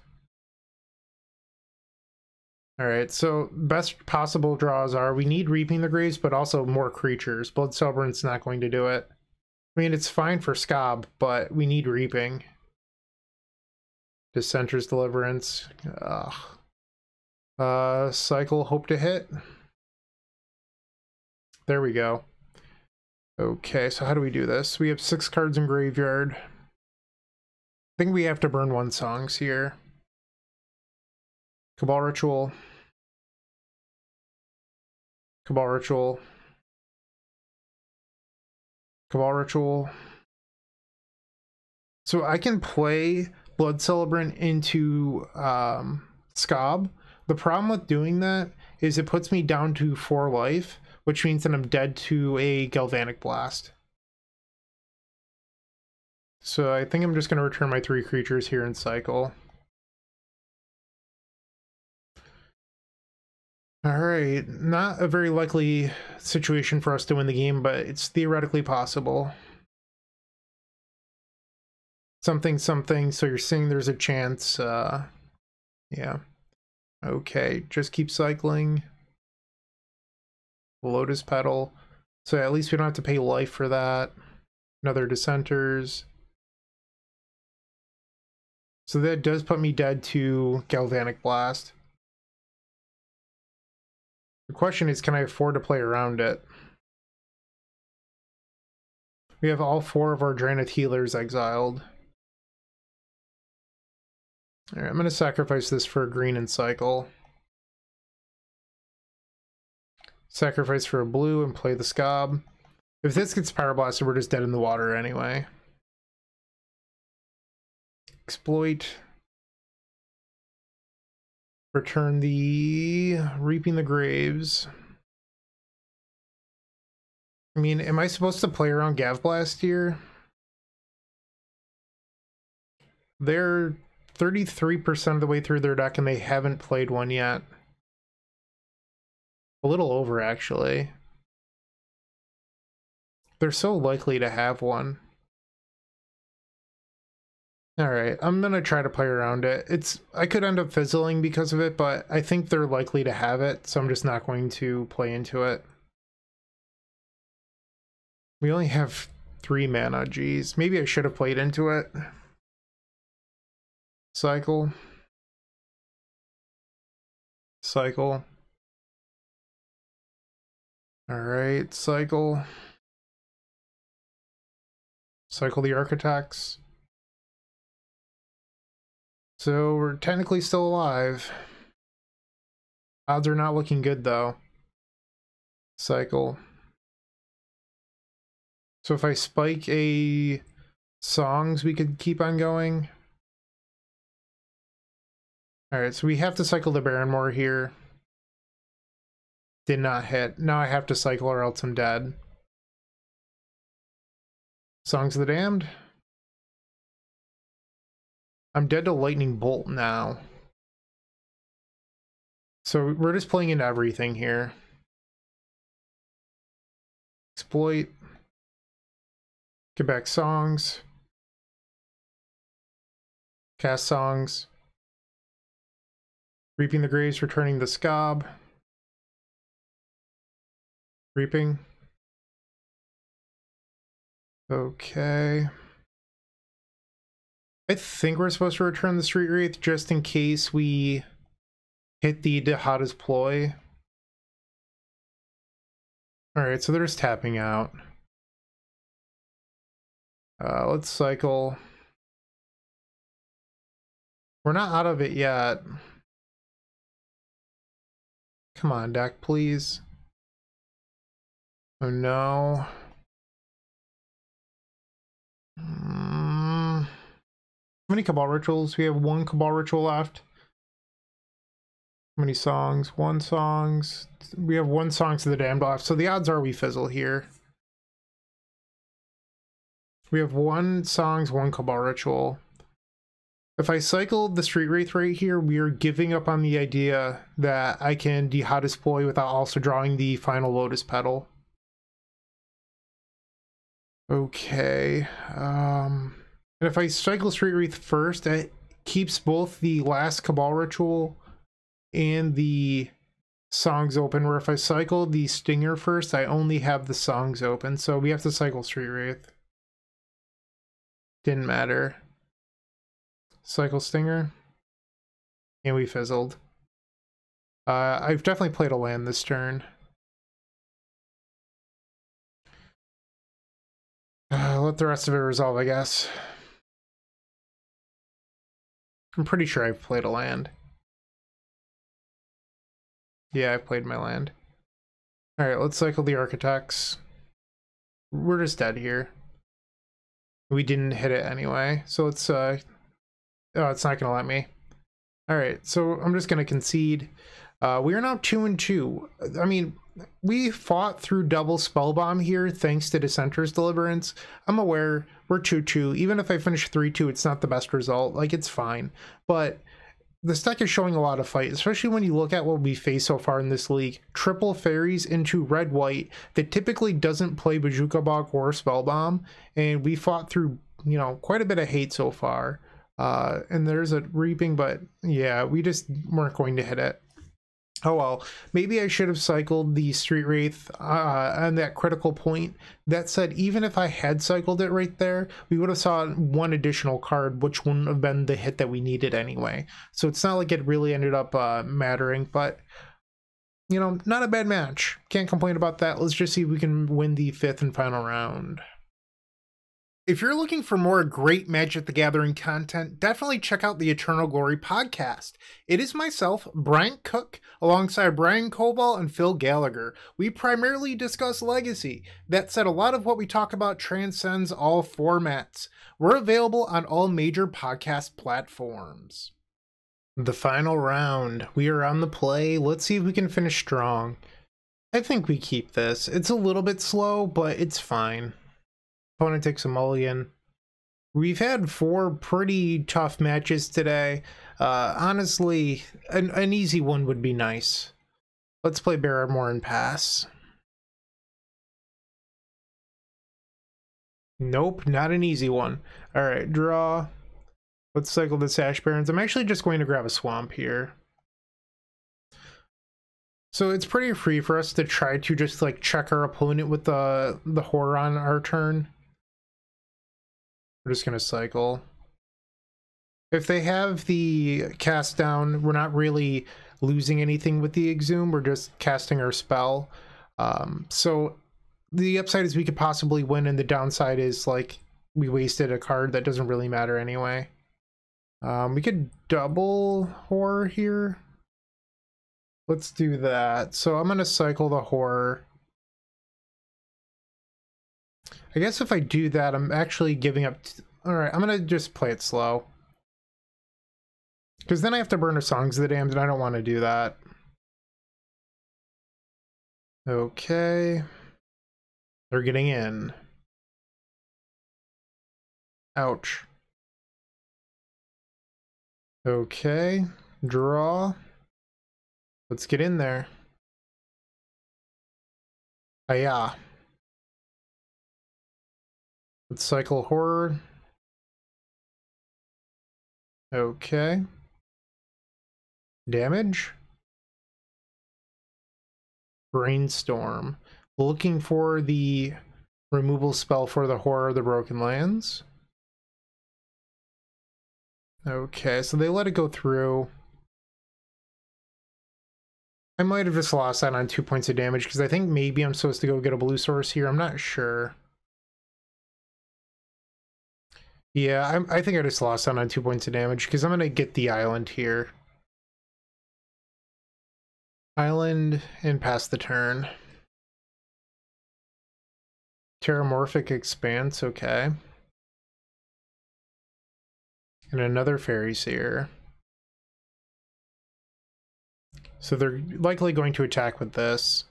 Alright, so best possible draws are we need Reaping the Graves, but also more creatures. Blood Sovereign's not going to do it. I mean, it's fine for Skaab, but we need Reaping. Dissenter's Deliverance. Ugh. Uh, cycle, hope to hit. There we go. Okay, so how do we do this? We have six cards in Graveyard. I think we have to burn one songs here. Cabal Ritual. Cabal Ritual. Cabal Ritual. So I can play Blood Celebrant into um, Skaab. The problem with doing that is it puts me down to 4 life, which means that I'm dead to a Galvanic Blast. So I think I'm just going to return my three creatures here and cycle. All right, not a very likely situation for us to win the game, but it's theoretically possible. Something, something, so you're seeing there's a chance, uh, yeah. Okay, just keep cycling. Lotus Petal. So at least we don't have to pay life for that. Another Dissenters. So that does put me dead to Galvanic Blast. The question is, can I afford to play around it? We have all four of our Drannith healers exiled. Alright, I'm going to sacrifice this for a green and cycle. Sacrifice for a blue and play the Skaab. If this gets Power Blasted, we're just dead in the water anyway. Exploit. Return the Reaping the Graves. I mean, am I supposed to play around Gavblast here? They're 33% of the way through their deck and they haven't played one yet. A little over, actually. They're so likely to have one. All right, I'm gonna try to play around it. It's I could end up fizzling because of it, but I think they're likely to have it, so I'm just not going to play into it. We only have three mana, geez. Maybe I should have played into it. Cycle. Cycle. All right, cycle. Cycle the architects. So we're technically still alive. Odds are not looking good though. Cycle. So if I spike a songs, we could keep on going. Alright, so we have to cycle the Barrenmoor here. Did not hit. Now I have to cycle or else I'm dead. Songs of the Damned. I'm dead to Lightning Bolt now. So we're just playing into everything here. Exploit. Get back songs. Cast songs. Reaping the Graves, returning the Skaab. Reaping. Okay. I think we're supposed to return the Street Wraith just in case we hit the Dihada's ploy. Alright, so there's tapping out. Uh, let's cycle. We're not out of it yet. Come on, deck, please. Oh no. Mm. How many Cabal rituals? We have one Cabal ritual left. How many songs? One songs. We have one song to the damned left. So the odds are we fizzle here. We have one songs, one Cabal ritual. If I cycle the Street Wraith right here, we are giving up on the idea that I can Desploy without also drawing the final Lotus Petal. Okay. Um, and if I cycle Street Wraith first, it keeps both the last Cabal Ritual and the songs open, where if I cycle the Stinger first, I only have the songs open. So we have to cycle Street Wraith. Didn't matter. Cycle Stinger. And we fizzled. Uh, I've definitely played a land this turn. Uh, let the rest of it resolve, I guess. I'm pretty sure I've played a land. Yeah, I've played my land. Alright, let's cycle the architects. We're just dead here. We didn't hit it anyway, so let's, uh... Oh, it's not gonna let me. Alright, so I'm just gonna concede. Uh, we are now 2 and 2. I mean, we fought through double spellbomb here thanks to Dissenter's Deliverance. I'm aware we're 2-2. Even if I finish 3-2, it's not the best result. Like, it's fine. But this deck is showing a lot of fight, especially when you look at what we face so far in this league. Triple Faeries into red-white that typically doesn't play Bojuka Bog or Spellbomb, and we fought through, you know, quite a bit of hate so far. Uh, and there's a reaping, but yeah, we just weren't going to hit it. Oh well, maybe I should have cycled the Street Wraith uh, on that critical point. That said, even if I had cycled it right there, we would have saw one additional card, which wouldn't have been the hit that we needed anyway. So it's not like it really ended up uh, mattering, but you know, not a bad match. Can't complain about that. Let's just see if we can win the fifth and final round. If you're looking for more great Magic the Gathering content, definitely check out the Eternal Glory podcast. It is myself, Bryant Cook, alongside Brian Coval and Phil Gallagher. We primarily discuss Legacy. That said, a lot of what we talk about transcends all formats. We're available on all major podcast platforms. The final round. We are on the play. Let's see if we can finish strong. I think we keep this. It's a little bit slow, but it's fine. Opponent takes a mulligan. We've had four pretty tough matches today. Uh, honestly, an, an easy one would be nice. Let's play Barrenmoor and pass. Nope, not an easy one. Alright, draw. Let's cycle the Ash Barrens. I'm actually just going to grab a Swamp here. So it's pretty free for us to try to just like check our opponent with the, the Horror on our turn. We're just going to cycle. If they have the cast down, we're not really losing anything with the Exhume. We're just casting our spell. Um, so the upside is we could possibly win, and the downside is like we wasted a card that doesn't really matter anyway. Um, we could double horror here. Let's do that. So I'm going to cycle the horror. I guess if I do that, I'm actually giving up... Alright, I'm gonna just play it slow. Because then I have to burn a Songs of the Damned, and I don't want to do that. Okay. They're getting in. Ouch. Okay. Draw. Let's get in there. Ah, yeah. Let's cycle horror. Okay. Damage. Brainstorm. Looking for the removal spell for the Horror of the Broken Lands. Okay, so they let it go through. I might have just lost that on two points of damage because I think maybe I'm supposed to go get a blue source here. I'm not sure. Yeah, I'm, I think I just lost that on two points of damage because I'm going to get the island here. Island and pass the turn. Terramorphic Expanse, okay. And another Faerie Seer. So they're likely going to attack with this.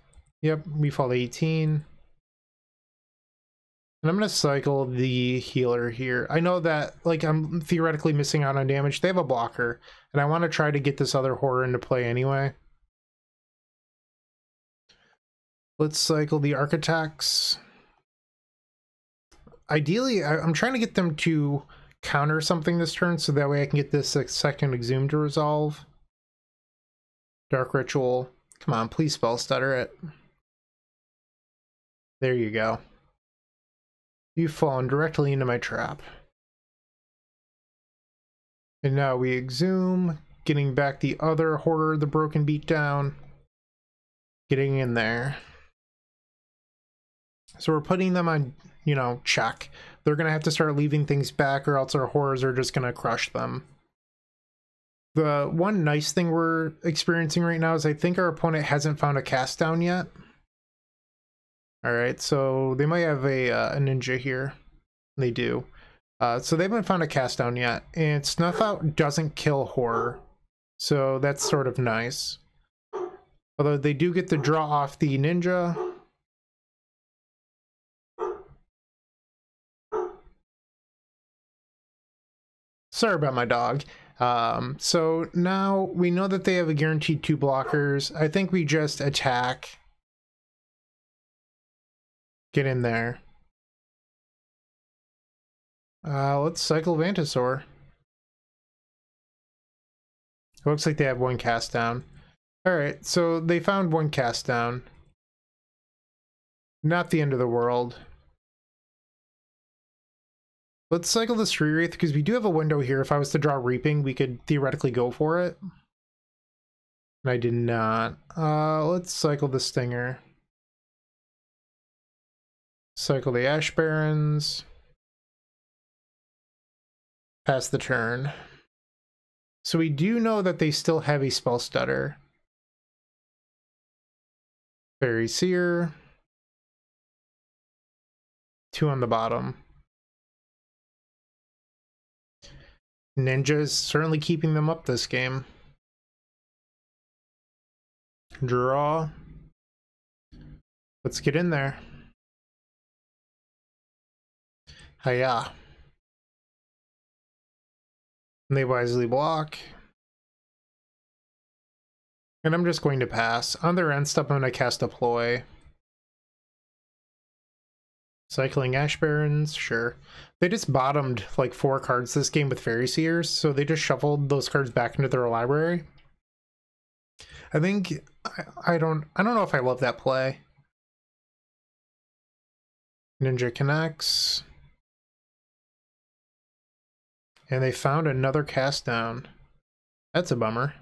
Yep, we fall 18. And I'm going to cycle the healer here. I know that, like, I'm theoretically missing out on damage. They have a blocker, and I want to try to get this other horror into play anyway. Let's cycle the Architects. Ideally, I, am trying to get them to counter something this turn, so that way I can get this second Exhume to resolve. Dark Ritual. Come on, please spell stutter it. There you go. You've fallen directly into my trap. And now we exhume, getting back the other horror, the broken beat down. Getting in there. So we're putting them on, you know, check. They're going to have to start leaving things back or else our horrors are just going to crush them. The one nice thing we're experiencing right now is I think our opponent hasn't found a cast down yet. Alright, so they might have a, uh, a ninja here. They do. Uh, so they haven't found a cast down yet. And Snuff Out doesn't kill horror. So that's sort of nice. Although they do get to draw off the ninja. Sorry about my dog. Um, so now we know that they have a guaranteed two blockers. I think we just attack. Get in there. Uh, let's cycle Vantasaur. It looks like they have one cast down. Alright, so they found one cast down. Not the end of the world. Let's cycle the Street Wraith because we do have a window here. If I was to draw Reaping, we could theoretically go for it. I did not. Uh, let's cycle the Stinger. Cycle the Ash Barrens. Pass the turn. So we do know that they still have a Spell Stutter. Faerie Seer. Two on the bottom. Ninja is certainly keeping them up this game. Draw. Let's get in there. Hiya. And they wisely block. And I'm just going to pass. On their end step, I'm going to cast Deploy. Cycling Ash Barrens, sure. They just bottomed like four cards this game with Faerie Seers, so they just shuffled those cards back into their library. I think I, I don't I don't know if I love that play. Ninja connects. And they found another cast down. That's a bummer.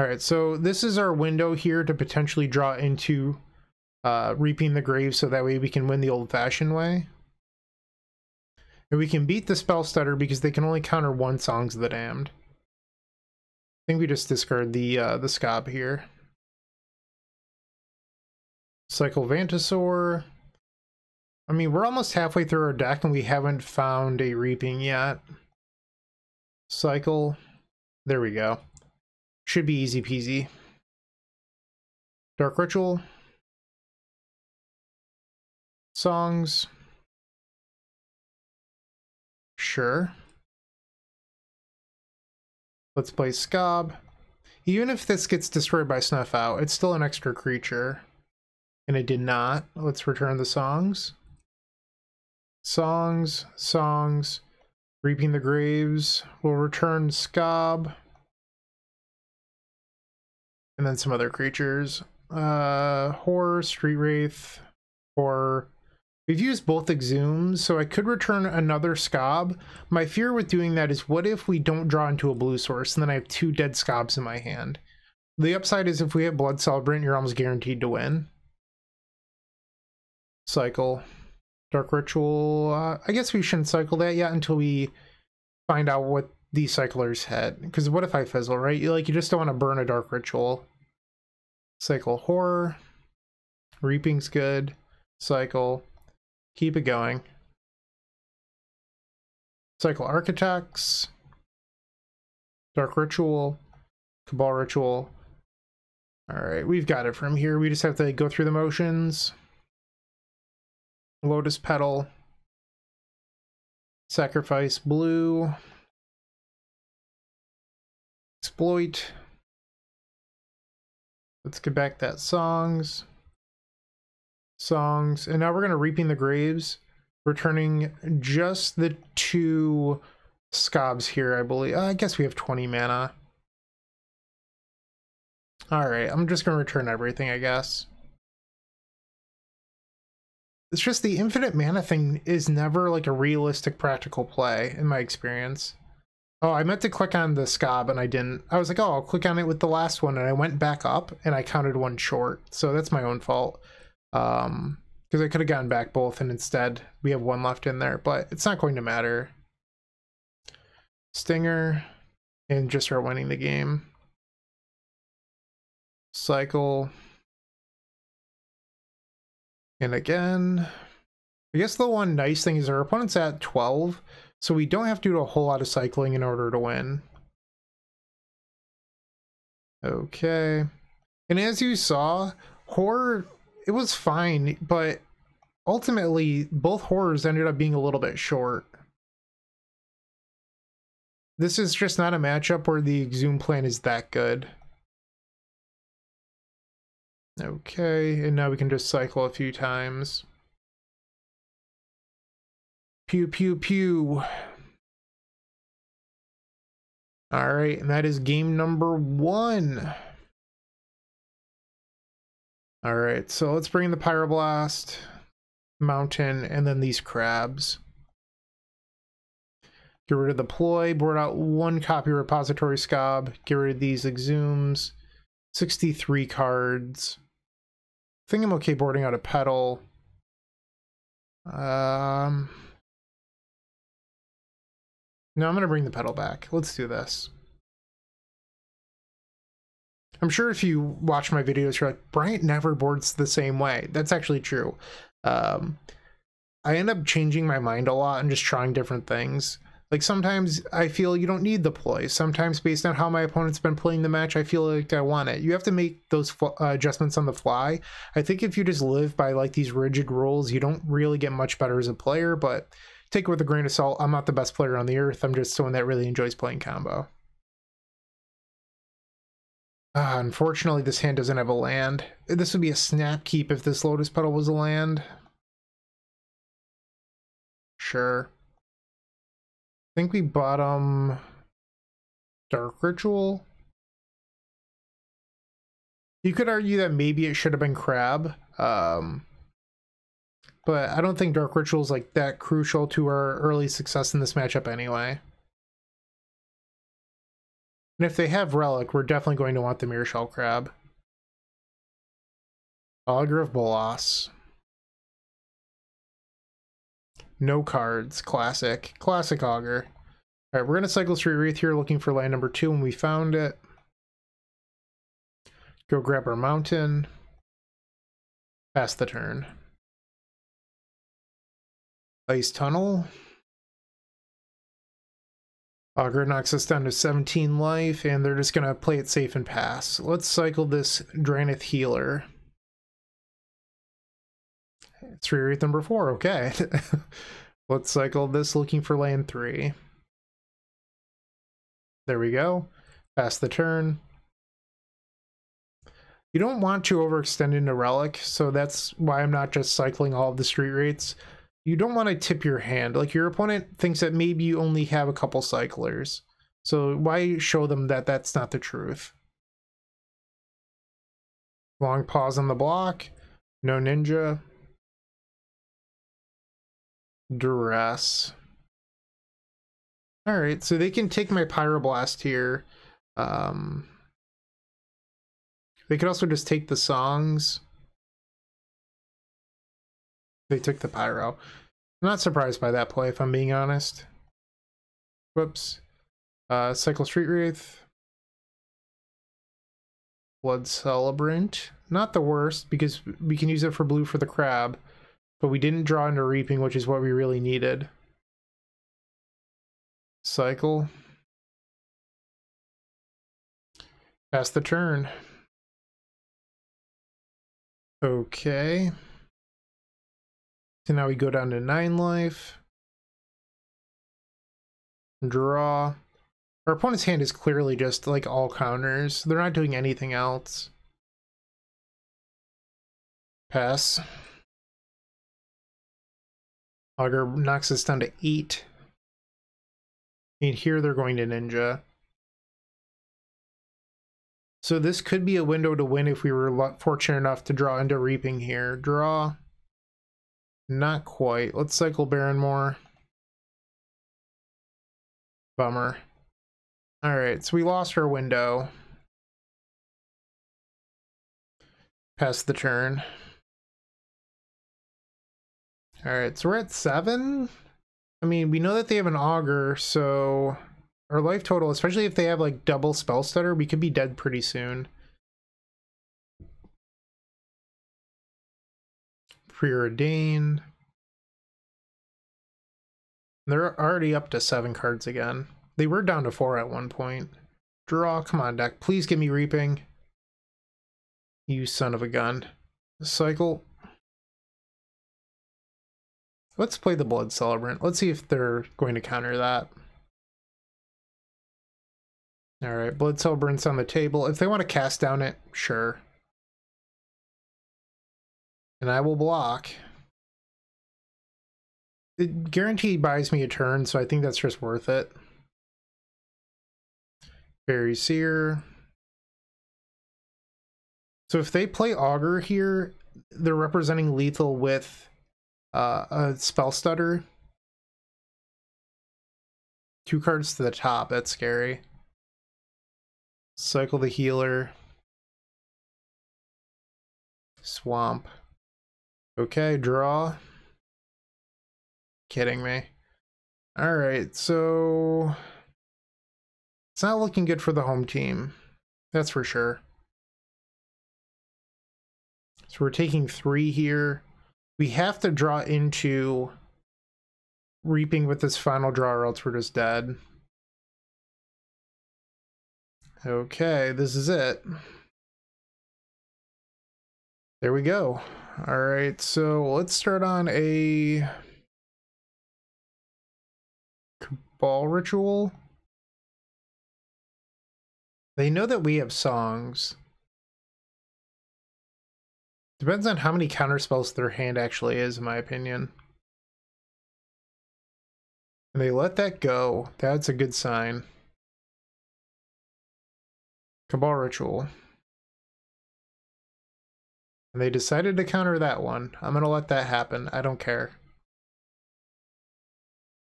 Alright, so this is our window here to potentially draw into uh, Reaping the Grave so that way we can win the old-fashioned way. And we can beat the Spell Stutter because they can only counter one Songs of the Damned. I think we just discard the uh, the Skaab here. Cycle Vantasaur. I mean, we're almost halfway through our deck and we haven't found a Reaping yet. Cycle. There we go. Should be easy peasy. Dark Ritual songs. Sure. Let's play Skaab. Even if this gets destroyed by Snuff Out, it's still an extra creature. And it did not. Let's return the songs. Songs, songs, Reaping the Graves. We'll return Skaab. And then some other creatures. Uh, Horror, Street Wraith, or We've used both exhumes, so I could return another Skaab. My fear with doing that is what if we don't draw into a blue source and then I have two dead Skaabs in my hand? The upside is if we have Blood Celebrant, you're almost guaranteed to win. Cycle. Dark Ritual. Uh, I guess we shouldn't cycle that yet until we find out what these cyclers had. Because what if I fizzle, right? You, like, you just don't want to burn a Dark Ritual. Cycle Horror. Reaping's good. Cycle. Keep it going. Cycle Architects. Dark Ritual. Cabal Ritual. Alright, we've got it from here. We just have to go through the motions. Lotus Petal. Sacrifice Blue. Exploit. Let's get back that songs. Songs. And now we're going to Reaping the Graves. Returning just the two Skaabs here, I believe. I guess we have 20 mana. Alright, I'm just going to return everything, I guess. It's just the infinite mana thing is never like a realistic practical play, in my experience. Oh, I meant to click on the Skaab and I didn't. I was like, oh, I'll click on it with the last one, and I went back up and I counted one short. So that's my own fault. Um, because I could have gotten back both, and instead we have one left in there, but it's not going to matter. Stinger, and just start winning the game cycle. And again, I guess the one nice thing is our opponent's at 12, so we don't have to do a whole lot of cycling in order to win. Okay. And as you saw, horror, it was fine, but ultimately both horrors ended up being a little bit short. This is just not a matchup where the Exhume plan is that good. Okay, and now we can just cycle a few times. Pew, pew, pew. All right, and that is game number one. All right, so let's bring the Pyroblast, Mountain, and then these crabs. Get rid of the ploy, board out one copy repository Skaab, get rid of these exhumes, 63 cards think I'm okay boarding out a pedal. Um, no, I'm going to bring the pedal back. Let's do this. I'm sure if you watch my videos, you're like, Bryant never boards the same way. That's actually true. Um, I end up changing my mind a lot and just trying different things. Like sometimes I feel you don't need the ploy. Sometimes based on how my opponent's been playing the match, I feel like I want it. You have to make those uh, adjustments on the fly. I think if you just live by like these rigid rules, you don't really get much better as a player, but take it with a grain of salt. I'm not the best player on the earth. I'm just someone that really enjoys playing combo. Uh, unfortunately, this hand doesn't have a land. This would be a snap keep if this Lotus Petal was a land. Sure think we bought bottom Dark Ritual. You could argue that maybe it should have been Crab. Um, but I don't think Dark Ritual is like that crucial to our early success in this matchup anyway. And if they have Relic, we're definitely going to want the Mirrorshell Crab. Augur of Bolas. No cards. Classic. Classic Augur. Alright, we're going to cycle through Wraith here looking for land number two when we found it. Go grab our mountain. Pass the turn. Ice Tunnel. Augur knocks us down to 17 life, and they're just going to play it safe and pass. Let's cycle this Drannith Healer. It's Wraith number four, okay. <laughs> Let's cycle this looking for land three. There we go. Pass the turn. You don't want to overextend into Relic, so that's why I'm not just cycling all of the Street Wraiths. You don't want to tip your hand. Like your opponent thinks that maybe you only have a couple cyclers. So why show them that that's not the truth? Long pause on the block. No ninja duress. All right, so they can take my pyroblast here. Um, They could also just take the songs. They took the pyro. I'm not surprised by that play, if I'm being honest. Whoops. Uh, Cycle Street Wraith. Blood Celebrant. Not the worst, because we can use it for blue for the crab. But we didn't draw into Reaping, which is what we really needed. Cycle. Pass the turn. Okay. So now we go down to 9 life. Draw. Our opponent's hand is clearly just like all counters. They're not doing anything else. Pass. Augur knocks us down to 8. And here they're going to Ninja. So this could be a window to win if we were fortunate enough to draw into Reaping here. Draw. Not quite. Let's cycle Barrenmoor. Bummer. Alright, so we lost our window. Pass the turn. Alright, so we're at seven. I mean, we know that they have an augur, so our life total, especially if they have like double Spellstutter, we could be dead pretty soon. Preordained. They're already up to seven cards again. They were down to four at one point. Draw, come on deck. Please give me Reaping. You son of a gun. Cycle. Let's play the Blood Celebrant. Let's see if they're going to counter that. Alright, Blood Celebrant's on the table. If they want to cast down it, sure. And I will block. It guaranteed buys me a turn, so I think that's just worth it. Faerie Seer. So if they play Augur here, they're representing lethal with uh, a Spellstutter. Two cards to the top, that's scary. Cycle the healer. Swamp. Okay, draw. Kidding me. Alright, so... It's not looking good for the home team. That's for sure. So we're taking three here we have to draw into reaping with this final draw or else we're just dead. Okay, this is it. There we go. All right, so let's start on a Cabal ritual. They know that we have songs. Depends on how many counter spells their hand actually is, in my opinion. And they let that go. That's a good sign. Cabal Ritual. And they decided to counter that one. I'm going to let that happen. I don't care.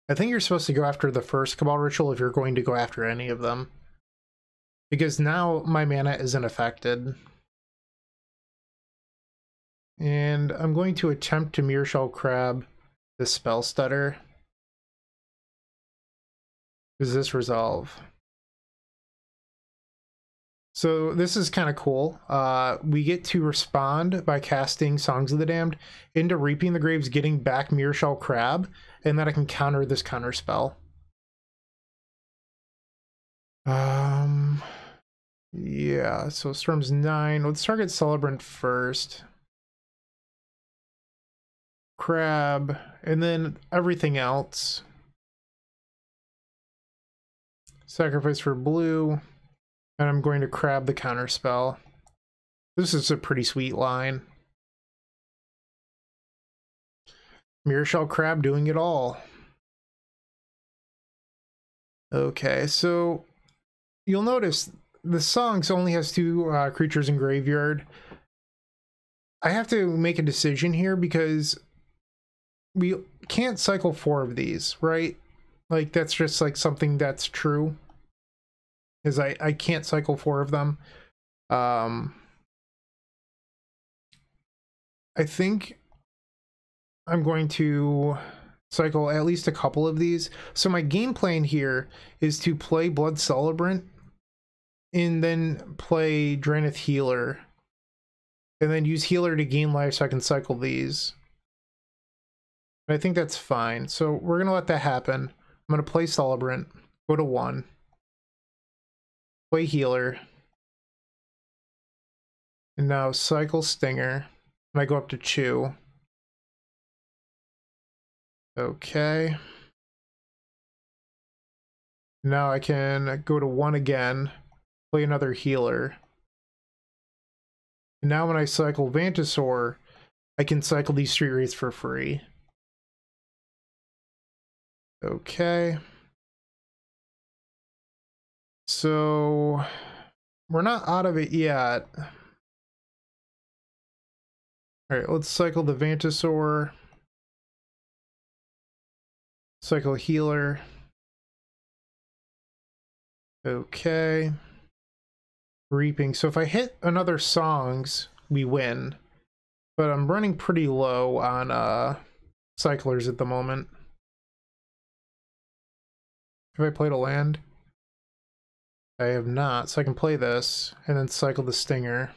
I think you're supposed to go after the first Cabal Ritual if you're going to go after any of them. Because now my mana isn't affected. And I'm going to attempt to Mirrorshell Crab the Spellstutter. Does this resolve? So this is kind of cool. Uh, we get to respond by casting Songs of the Damned into Reaping the Graves, getting back Mirrorshell Crab, and then I can counter this counter spell. Um, yeah, so Storm's 9. Let's target Celebrant first crab, and then everything else. Sacrifice for blue, and I'm going to crab the counter spell. This is a pretty sweet line. Mirrorshell Crab doing it all. Okay, so you'll notice the songs only has two uh, creatures in graveyard. I have to make a decision here because we can't cycle four of these, right? Like that's just like something that's true. Is I I can't cycle four of them. Um I think I'm going to cycle at least a couple of these. So my game plan here is to play Blood Celebrant and then play Drannith Healer and then use Healer to gain life so I can cycle these. I think that's fine. So we're going to let that happen. I'm going to play Celebrant, go to 1, play Healer, and now cycle Stinger, and I go up to 2. Okay. Now I can go to 1 again, play another Healer. And now when I cycle Vantasaur, I can cycle these Street Wraiths for free. Okay. So we're not out of it yet. All right, let's cycle the Vantasaur. Cycle healer. Okay. Reaping. So if I hit another songs, we win. But I'm running pretty low on uh cyclers at the moment. Have I played a land? I have not, so I can play this and then cycle the stinger.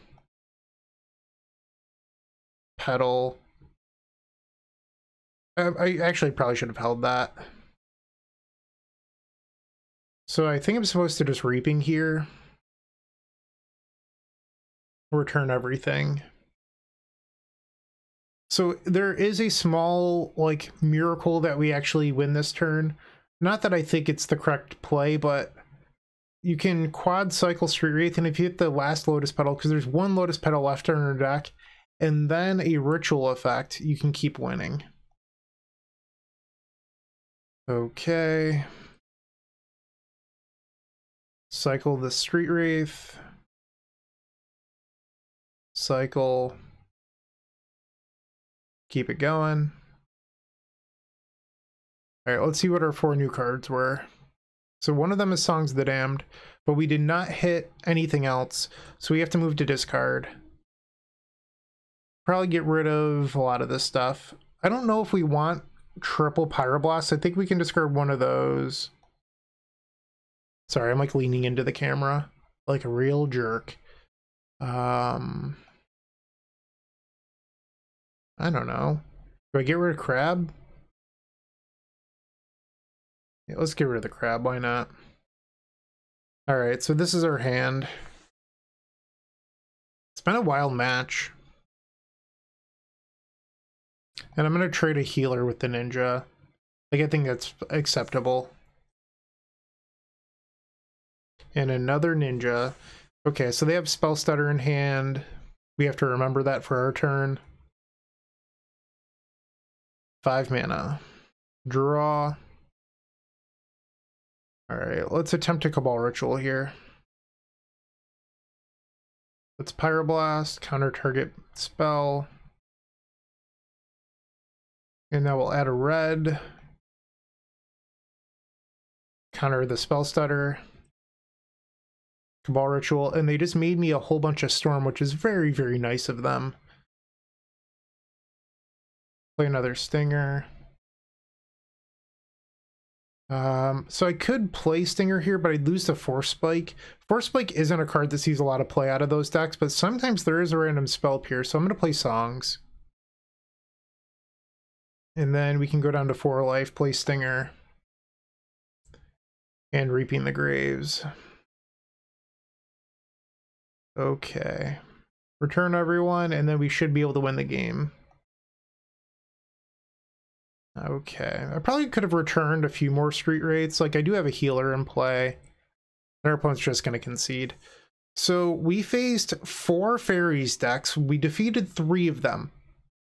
Petal. I, I actually probably should have held that. So I think I'm supposed to just reaping here. Return everything. So there is a small like miracle that we actually win this turn. Not that I think it's the correct play, but you can quad cycle Street Wraith, and if you hit the last Lotus Petal, because there's one Lotus Petal left in your deck, and then a Ritual effect, you can keep winning. Okay. Cycle the Street Wraith. Cycle. Keep it going. All right, let's see what our four new cards were. So one of them is Songs of the Damned, but we did not hit anything else, so we have to move to discard. Probably get rid of a lot of this stuff. I don't know if we want triple Pyroblast. I think we can discard one of those. Sorry, I'm like leaning into the camera like a real jerk. Um, I don't know. Do I get rid of Crab? Yeah, let's get rid of the crab, why not? Alright, so this is our hand. It's been a wild match. And I'm going to trade a healer with the ninja. Like, I think that's acceptable. And another ninja. Okay, so they have Spellstutter in hand. We have to remember that for our turn. Five mana. Draw. Alright, let's attempt a Cabal Ritual here. Let's Pyroblast, counter target spell. And now we'll add a red. Counter the Spellstutter. Cabal Ritual, and they just made me a whole bunch of Storm, which is very, very nice of them. Play another Stinger. Um, so I could play Stinger here, but I'd lose the Force Spike. Force Spike isn't a card that sees a lot of play out of those decks, but sometimes there is a random spell here, so I'm going to play Songs. And then we can go down to 4 life, play Stinger. And Reaping the Graves. Okay. Return everyone, and then we should be able to win the game. Okay. I probably could have returned a few more Street Wraiths. Like, I do have a healer in play. Our opponent's just going to concede. So we faced four Faeries decks. We defeated three of them.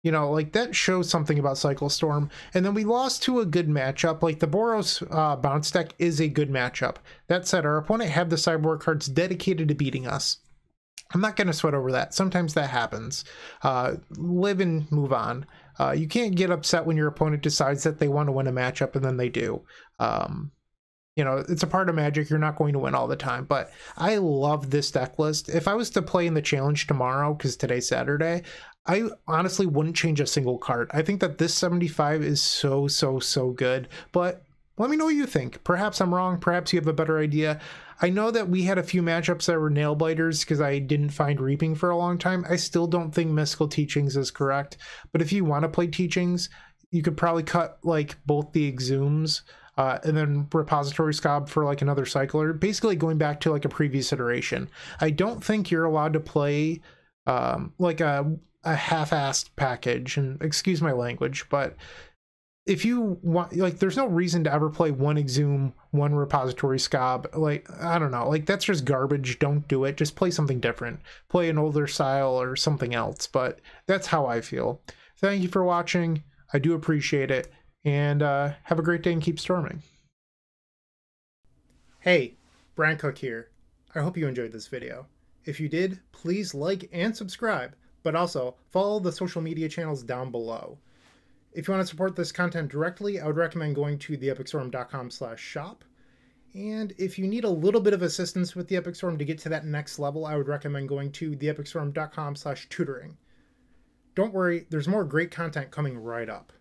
You know, like that shows something about Cycle Storm. And then we lost to a good matchup. Like the Boros uh, bounce deck is a good matchup. That said, our opponent had the sideboard cards dedicated to beating us. I'm not going to sweat over that. Sometimes that happens. Uh, live and move on. Uh, you can't get upset when your opponent decides that they want to win a matchup and then they do. Um, you know, it's a part of Magic. You're not going to win all the time, but I love this deck list. If I was to play in the challenge tomorrow, because today's Saturday, I honestly wouldn't change a single card. I think that this 75 is so, so, so good. But let me know what you think. Perhaps I'm wrong. Perhaps you have a better idea. I know that we had a few matchups that were nail biters because I didn't find Reaping for a long time. I still don't think Mystical Teachings is correct. But if you want to play Teachings, you could probably cut like both the Exhumes uh, and then Repository Skaab for like another cycler basically going back to like a previous iteration i don't think you're allowed to play um, like a, a half-assed package and excuse my language but if you want like there's no reason to ever play one exhume one Repository Skaab like i don't know like that's just garbage don't do it just play something different play an older style or something else but that's how i feel thank you for watching i do appreciate it and uh, have a great day and keep storming. Hey, Bryant Cook here. I hope you enjoyed this video. If you did, please like and subscribe, but also follow the social media channels down below. If you want to support this content directly, I would recommend going to theepicstorm.com slash shop. And if you need a little bit of assistance with the Epic Storm to get to that next level, I would recommend going to theepicstorm.com slash tutoring. Don't worry, there's more great content coming right up.